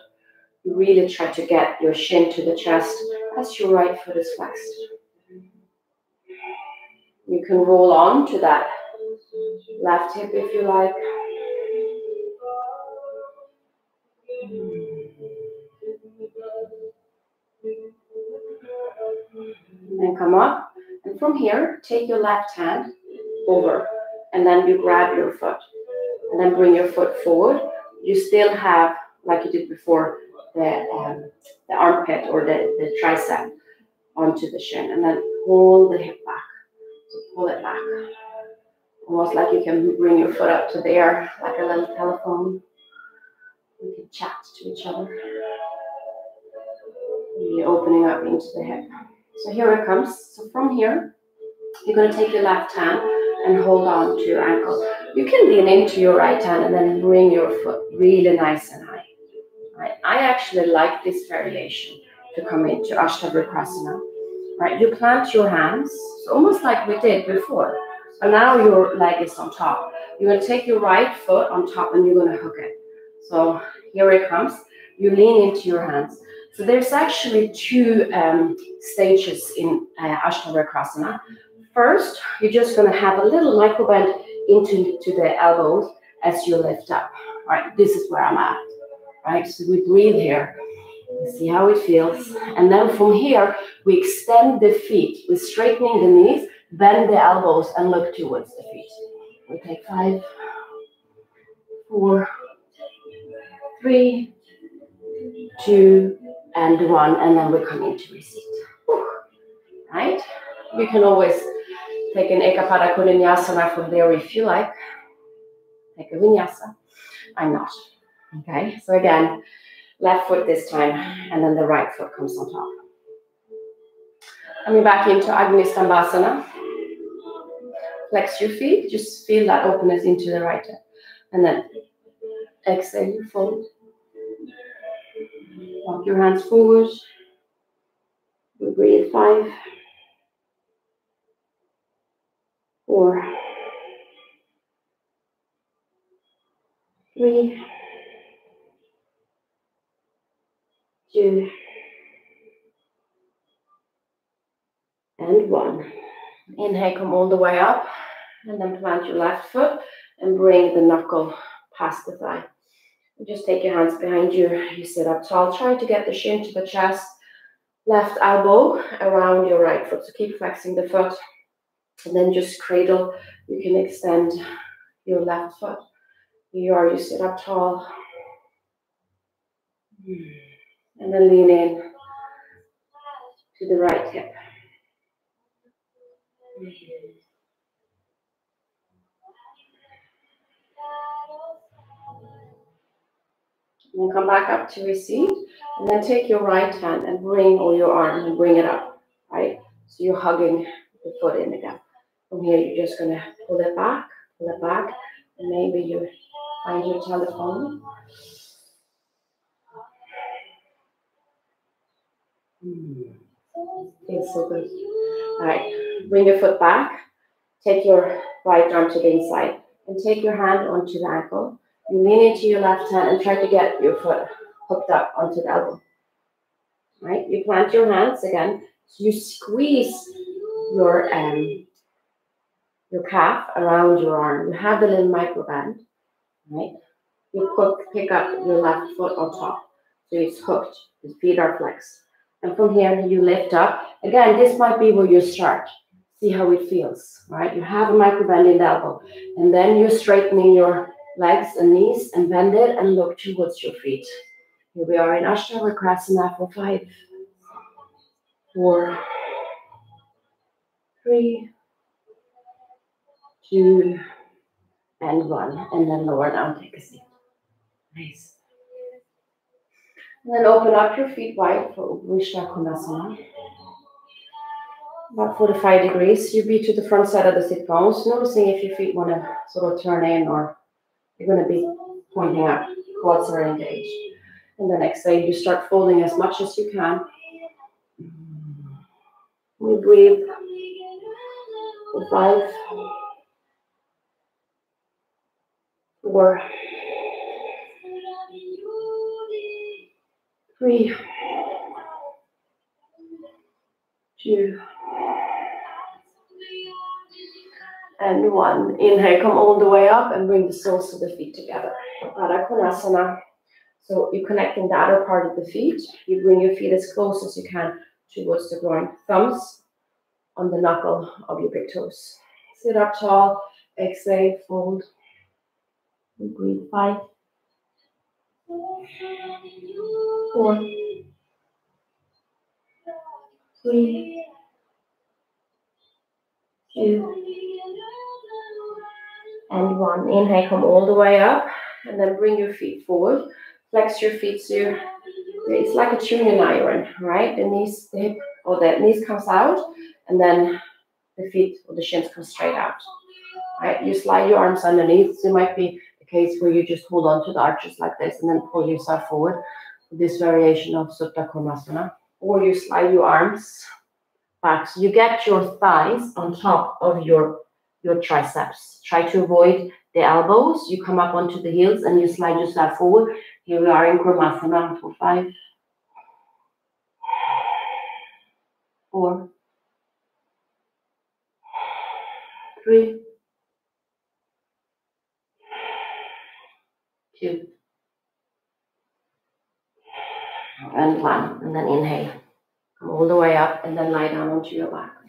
You really try to get your shin to the chest as your right foot is flexed. You can roll on to that left hip if you like. And come up. And from here, take your left hand over. And then you grab your foot. And then bring your foot forward. You still have, like you did before, the, um, the armpit or the, the tricep onto the shin. And then pull the hip back. So pull it back almost like you can bring your foot up to there, like a little telephone. We can chat to each other. Really opening up into the hip. So here it comes. So from here, you're going to take your left hand and hold on to your ankle. You can lean into your right hand and then bring your foot really nice and high. Right? I actually like this variation to come into Ashtavakrasana. Right? You plant your hands, so almost like we did before. but now your leg is on top. You're going to take your right foot on top and you're going to hook it. So here it comes. You lean into your hands. So there's actually two um, stages in uh, Ashtavakrasana. First, you're just going to have a little micro bend into to the elbows as you lift up. All right, this is where I'm at. Right, so we breathe here. see how it feels. And then from here, we extend the feet. We're straightening the knees Bend the elbows and look towards the feet. We take five, four, three, two, and one, and then we come into seat. Right? You can always take an Ekapada Kundinyasana from there if you like. Take a vinyasa. I'm not. Okay, so again, left foot this time, and then the right foot comes on top. Coming back into Agni Stambhasana. Flex your feet, just feel that openness into the right hip. And then exhale, fold. Walk your hands forward. We breathe five, four, three, two, and one. Inhale, come all the way up, and then plant your left foot and bring the knuckle past the thigh. Just take your hands behind you. You sit up tall. Try to get the shin to the chest. Left elbow around your right foot. So keep flexing the foot. And then just cradle. You can extend your left foot. You are. You sit up tall. And then lean in to the right hip. And come back up to seat. And then take your right hand and bring, or your arm and bring it up, right? So you're hugging the foot in again. From here, you're just to pull it back, pull it back. And maybe you find your telephone. Mm. So good. All right, bring your foot back. Take your right arm to the inside and take your hand onto the ankle. Lean into your left hand and try to get your foot hooked up onto the elbow. Right? you plant your hands again. So you squeeze your um your calf around your arm. You have the little micro band, right? You put, pick up your left foot on top. So it's hooked. The feet are flexed. And from here, you lift up. Again, this might be where you start. See how it feels, right? You have a micro bend in the elbow. And then you're straightening your legs and knees and bend it and look towards your feet. Here we are in Ashtavakrasana for five, four, three, two, and one. And then lower down, take a seat. Nice. And then open up your feet wide for Upavishta Konasana. About 45 degrees. You be to the front side of the sit bones, noticing if your feet want to sort of turn in or you're going to be pointing up, quads are engaged. And the next day, you start folding as much as you can. We breathe. For five, four, three, two, and one. Inhale, come all the way up and bring the soles of the feet together. Konasana. So you're connecting the outer part of the feet. You bring your feet as close as you can towards the groin. Thumbs on the knuckle of your big toes. Sit up tall. Exhale, fold. And breathe five. Four. Three. Two and one. Inhale, come all the way up, and then bring your feet forward. Flex your feet so it's like a tuning iron, right? The knees, the hip, or the knees comes out, and then the feet or the shins come straight out. Right? You slide your arms underneath. So it might be a case where you just hold on to the arches like this and then pull yourself forward. This variation of Supta Konasana. Or you slide your arms back. So you get your thighs on top of your your triceps. Try to avoid the elbows. You come up onto the heels and you slide yourself forward. Here we are in Kurmasana for five, four, three, two, and one. And then inhale. Come all the way up and then lie down onto your back.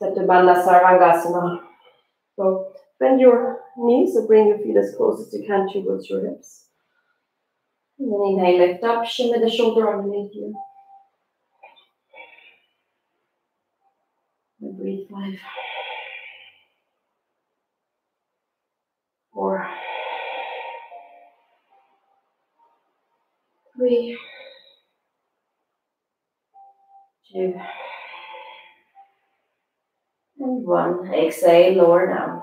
Setubandha Sarvangasana. So bend your knees or bring your feet as close as you can towards your hips. And then inhale, lift up, shimmy the shoulder underneath you. And breathe five. Four. Three. Two and one. Exhale, lower down.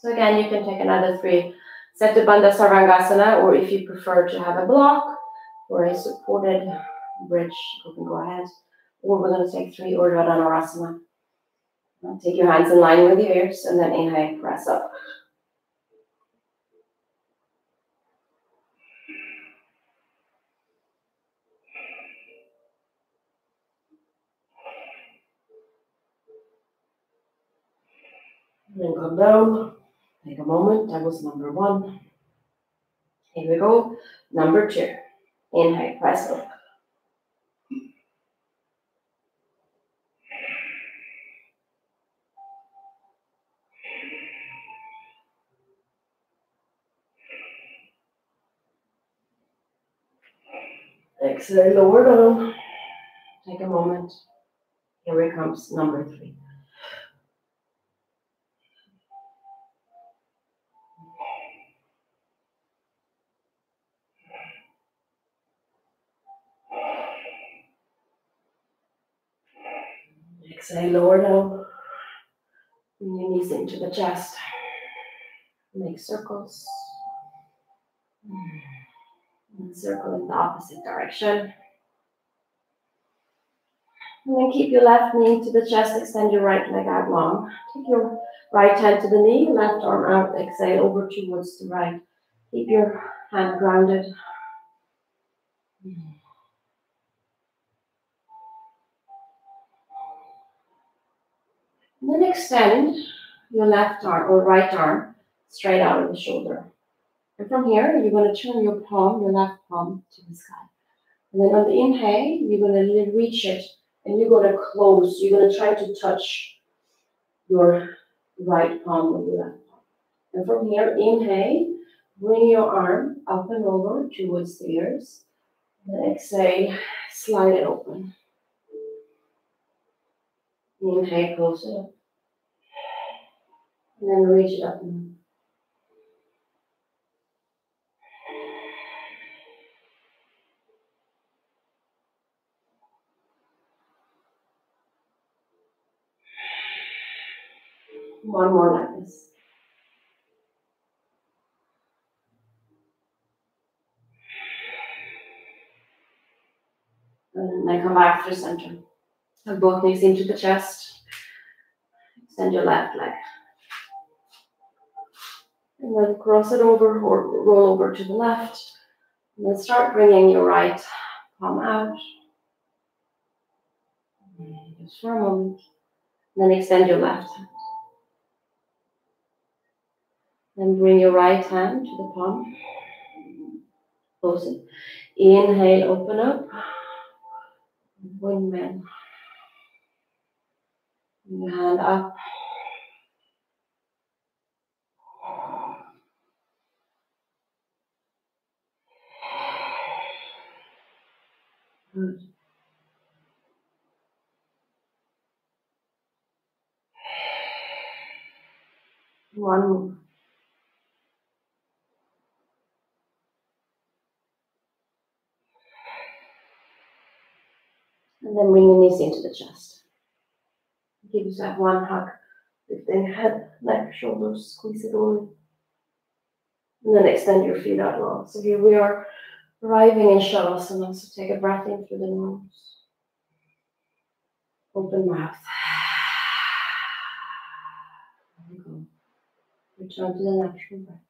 So again, you can take another three. Bandha Sarvangasana, or if you prefer to have a block or a supported bridge, you can go ahead. Or we're going to take three Urdhva Dhanurasana. Take your hands in line with your ears and then inhale, press up. Then come down. Take a moment. That was number one. Here we go. Number two. Inhale, press up. Exhale, lower down. Take a moment. Here it comes, number three. Exhale, lower down. Bring your knees into the chest. Make circles. And circle in the opposite direction. And then keep your left knee to the chest, extend your right leg out long. Take your right hand to the knee, left arm out, exhale over towards the right. Keep your hand grounded. And then extend your left arm or right arm straight out of the shoulder. And from here, you're going to turn your palm, your left palm, to the sky. And then on the inhale, you're going to reach it and you're going to close. You're going to try to touch your right palm with your left palm. And from here, inhale, bring your arm up and over towards the ears. And exhale, slide it open. Inhale, close it. And then reach it up. One more like this. And then come back to center. And both knees into the chest. Extend your left leg. And then cross it over or roll over to the left. And then start bringing your right palm out. Just for a moment. And then extend your left hand. And bring your right hand to the palm. Close it. Inhale, open up. Wingman. Your hand up. Uh, Good. One more. And then bring your knees into the chest. Give yourself one hug. Lift the head, neck, shoulders, squeeze it all And then extend your feet out long. So here we are arriving in Shavasana. So take a breath in through the nose. Open mouth. Return to the natural breath.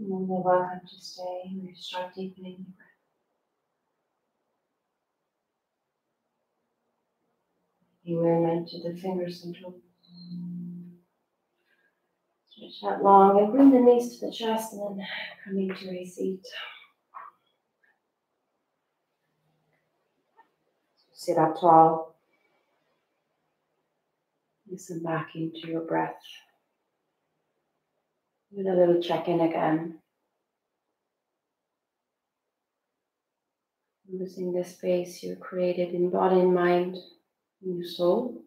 And they're welcome to stay. and We start deepening the breath. Movement to the fingers and toes. Stretch out long and bring the knees to the chest and then coming to a seat. Sit up tall. Listen back into your breath. With a little check in again. Using the space you created in body and mind, in your soul.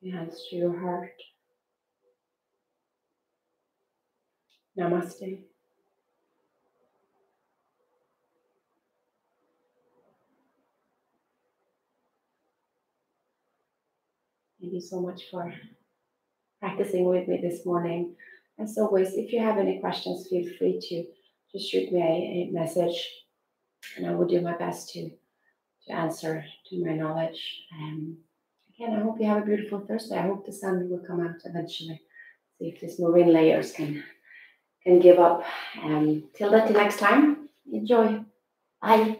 Your hands to your heart. Namaste. Thank you so much for practicing with me this morning. As always, if you have any questions, feel free to just shoot me a, a message and I will do my best to, to answer to my knowledge. Um, again, I hope you have a beautiful Thursday. I hope the sun will come out eventually. See if these marine layers can can give up. Um, till that, till next time, enjoy. Bye.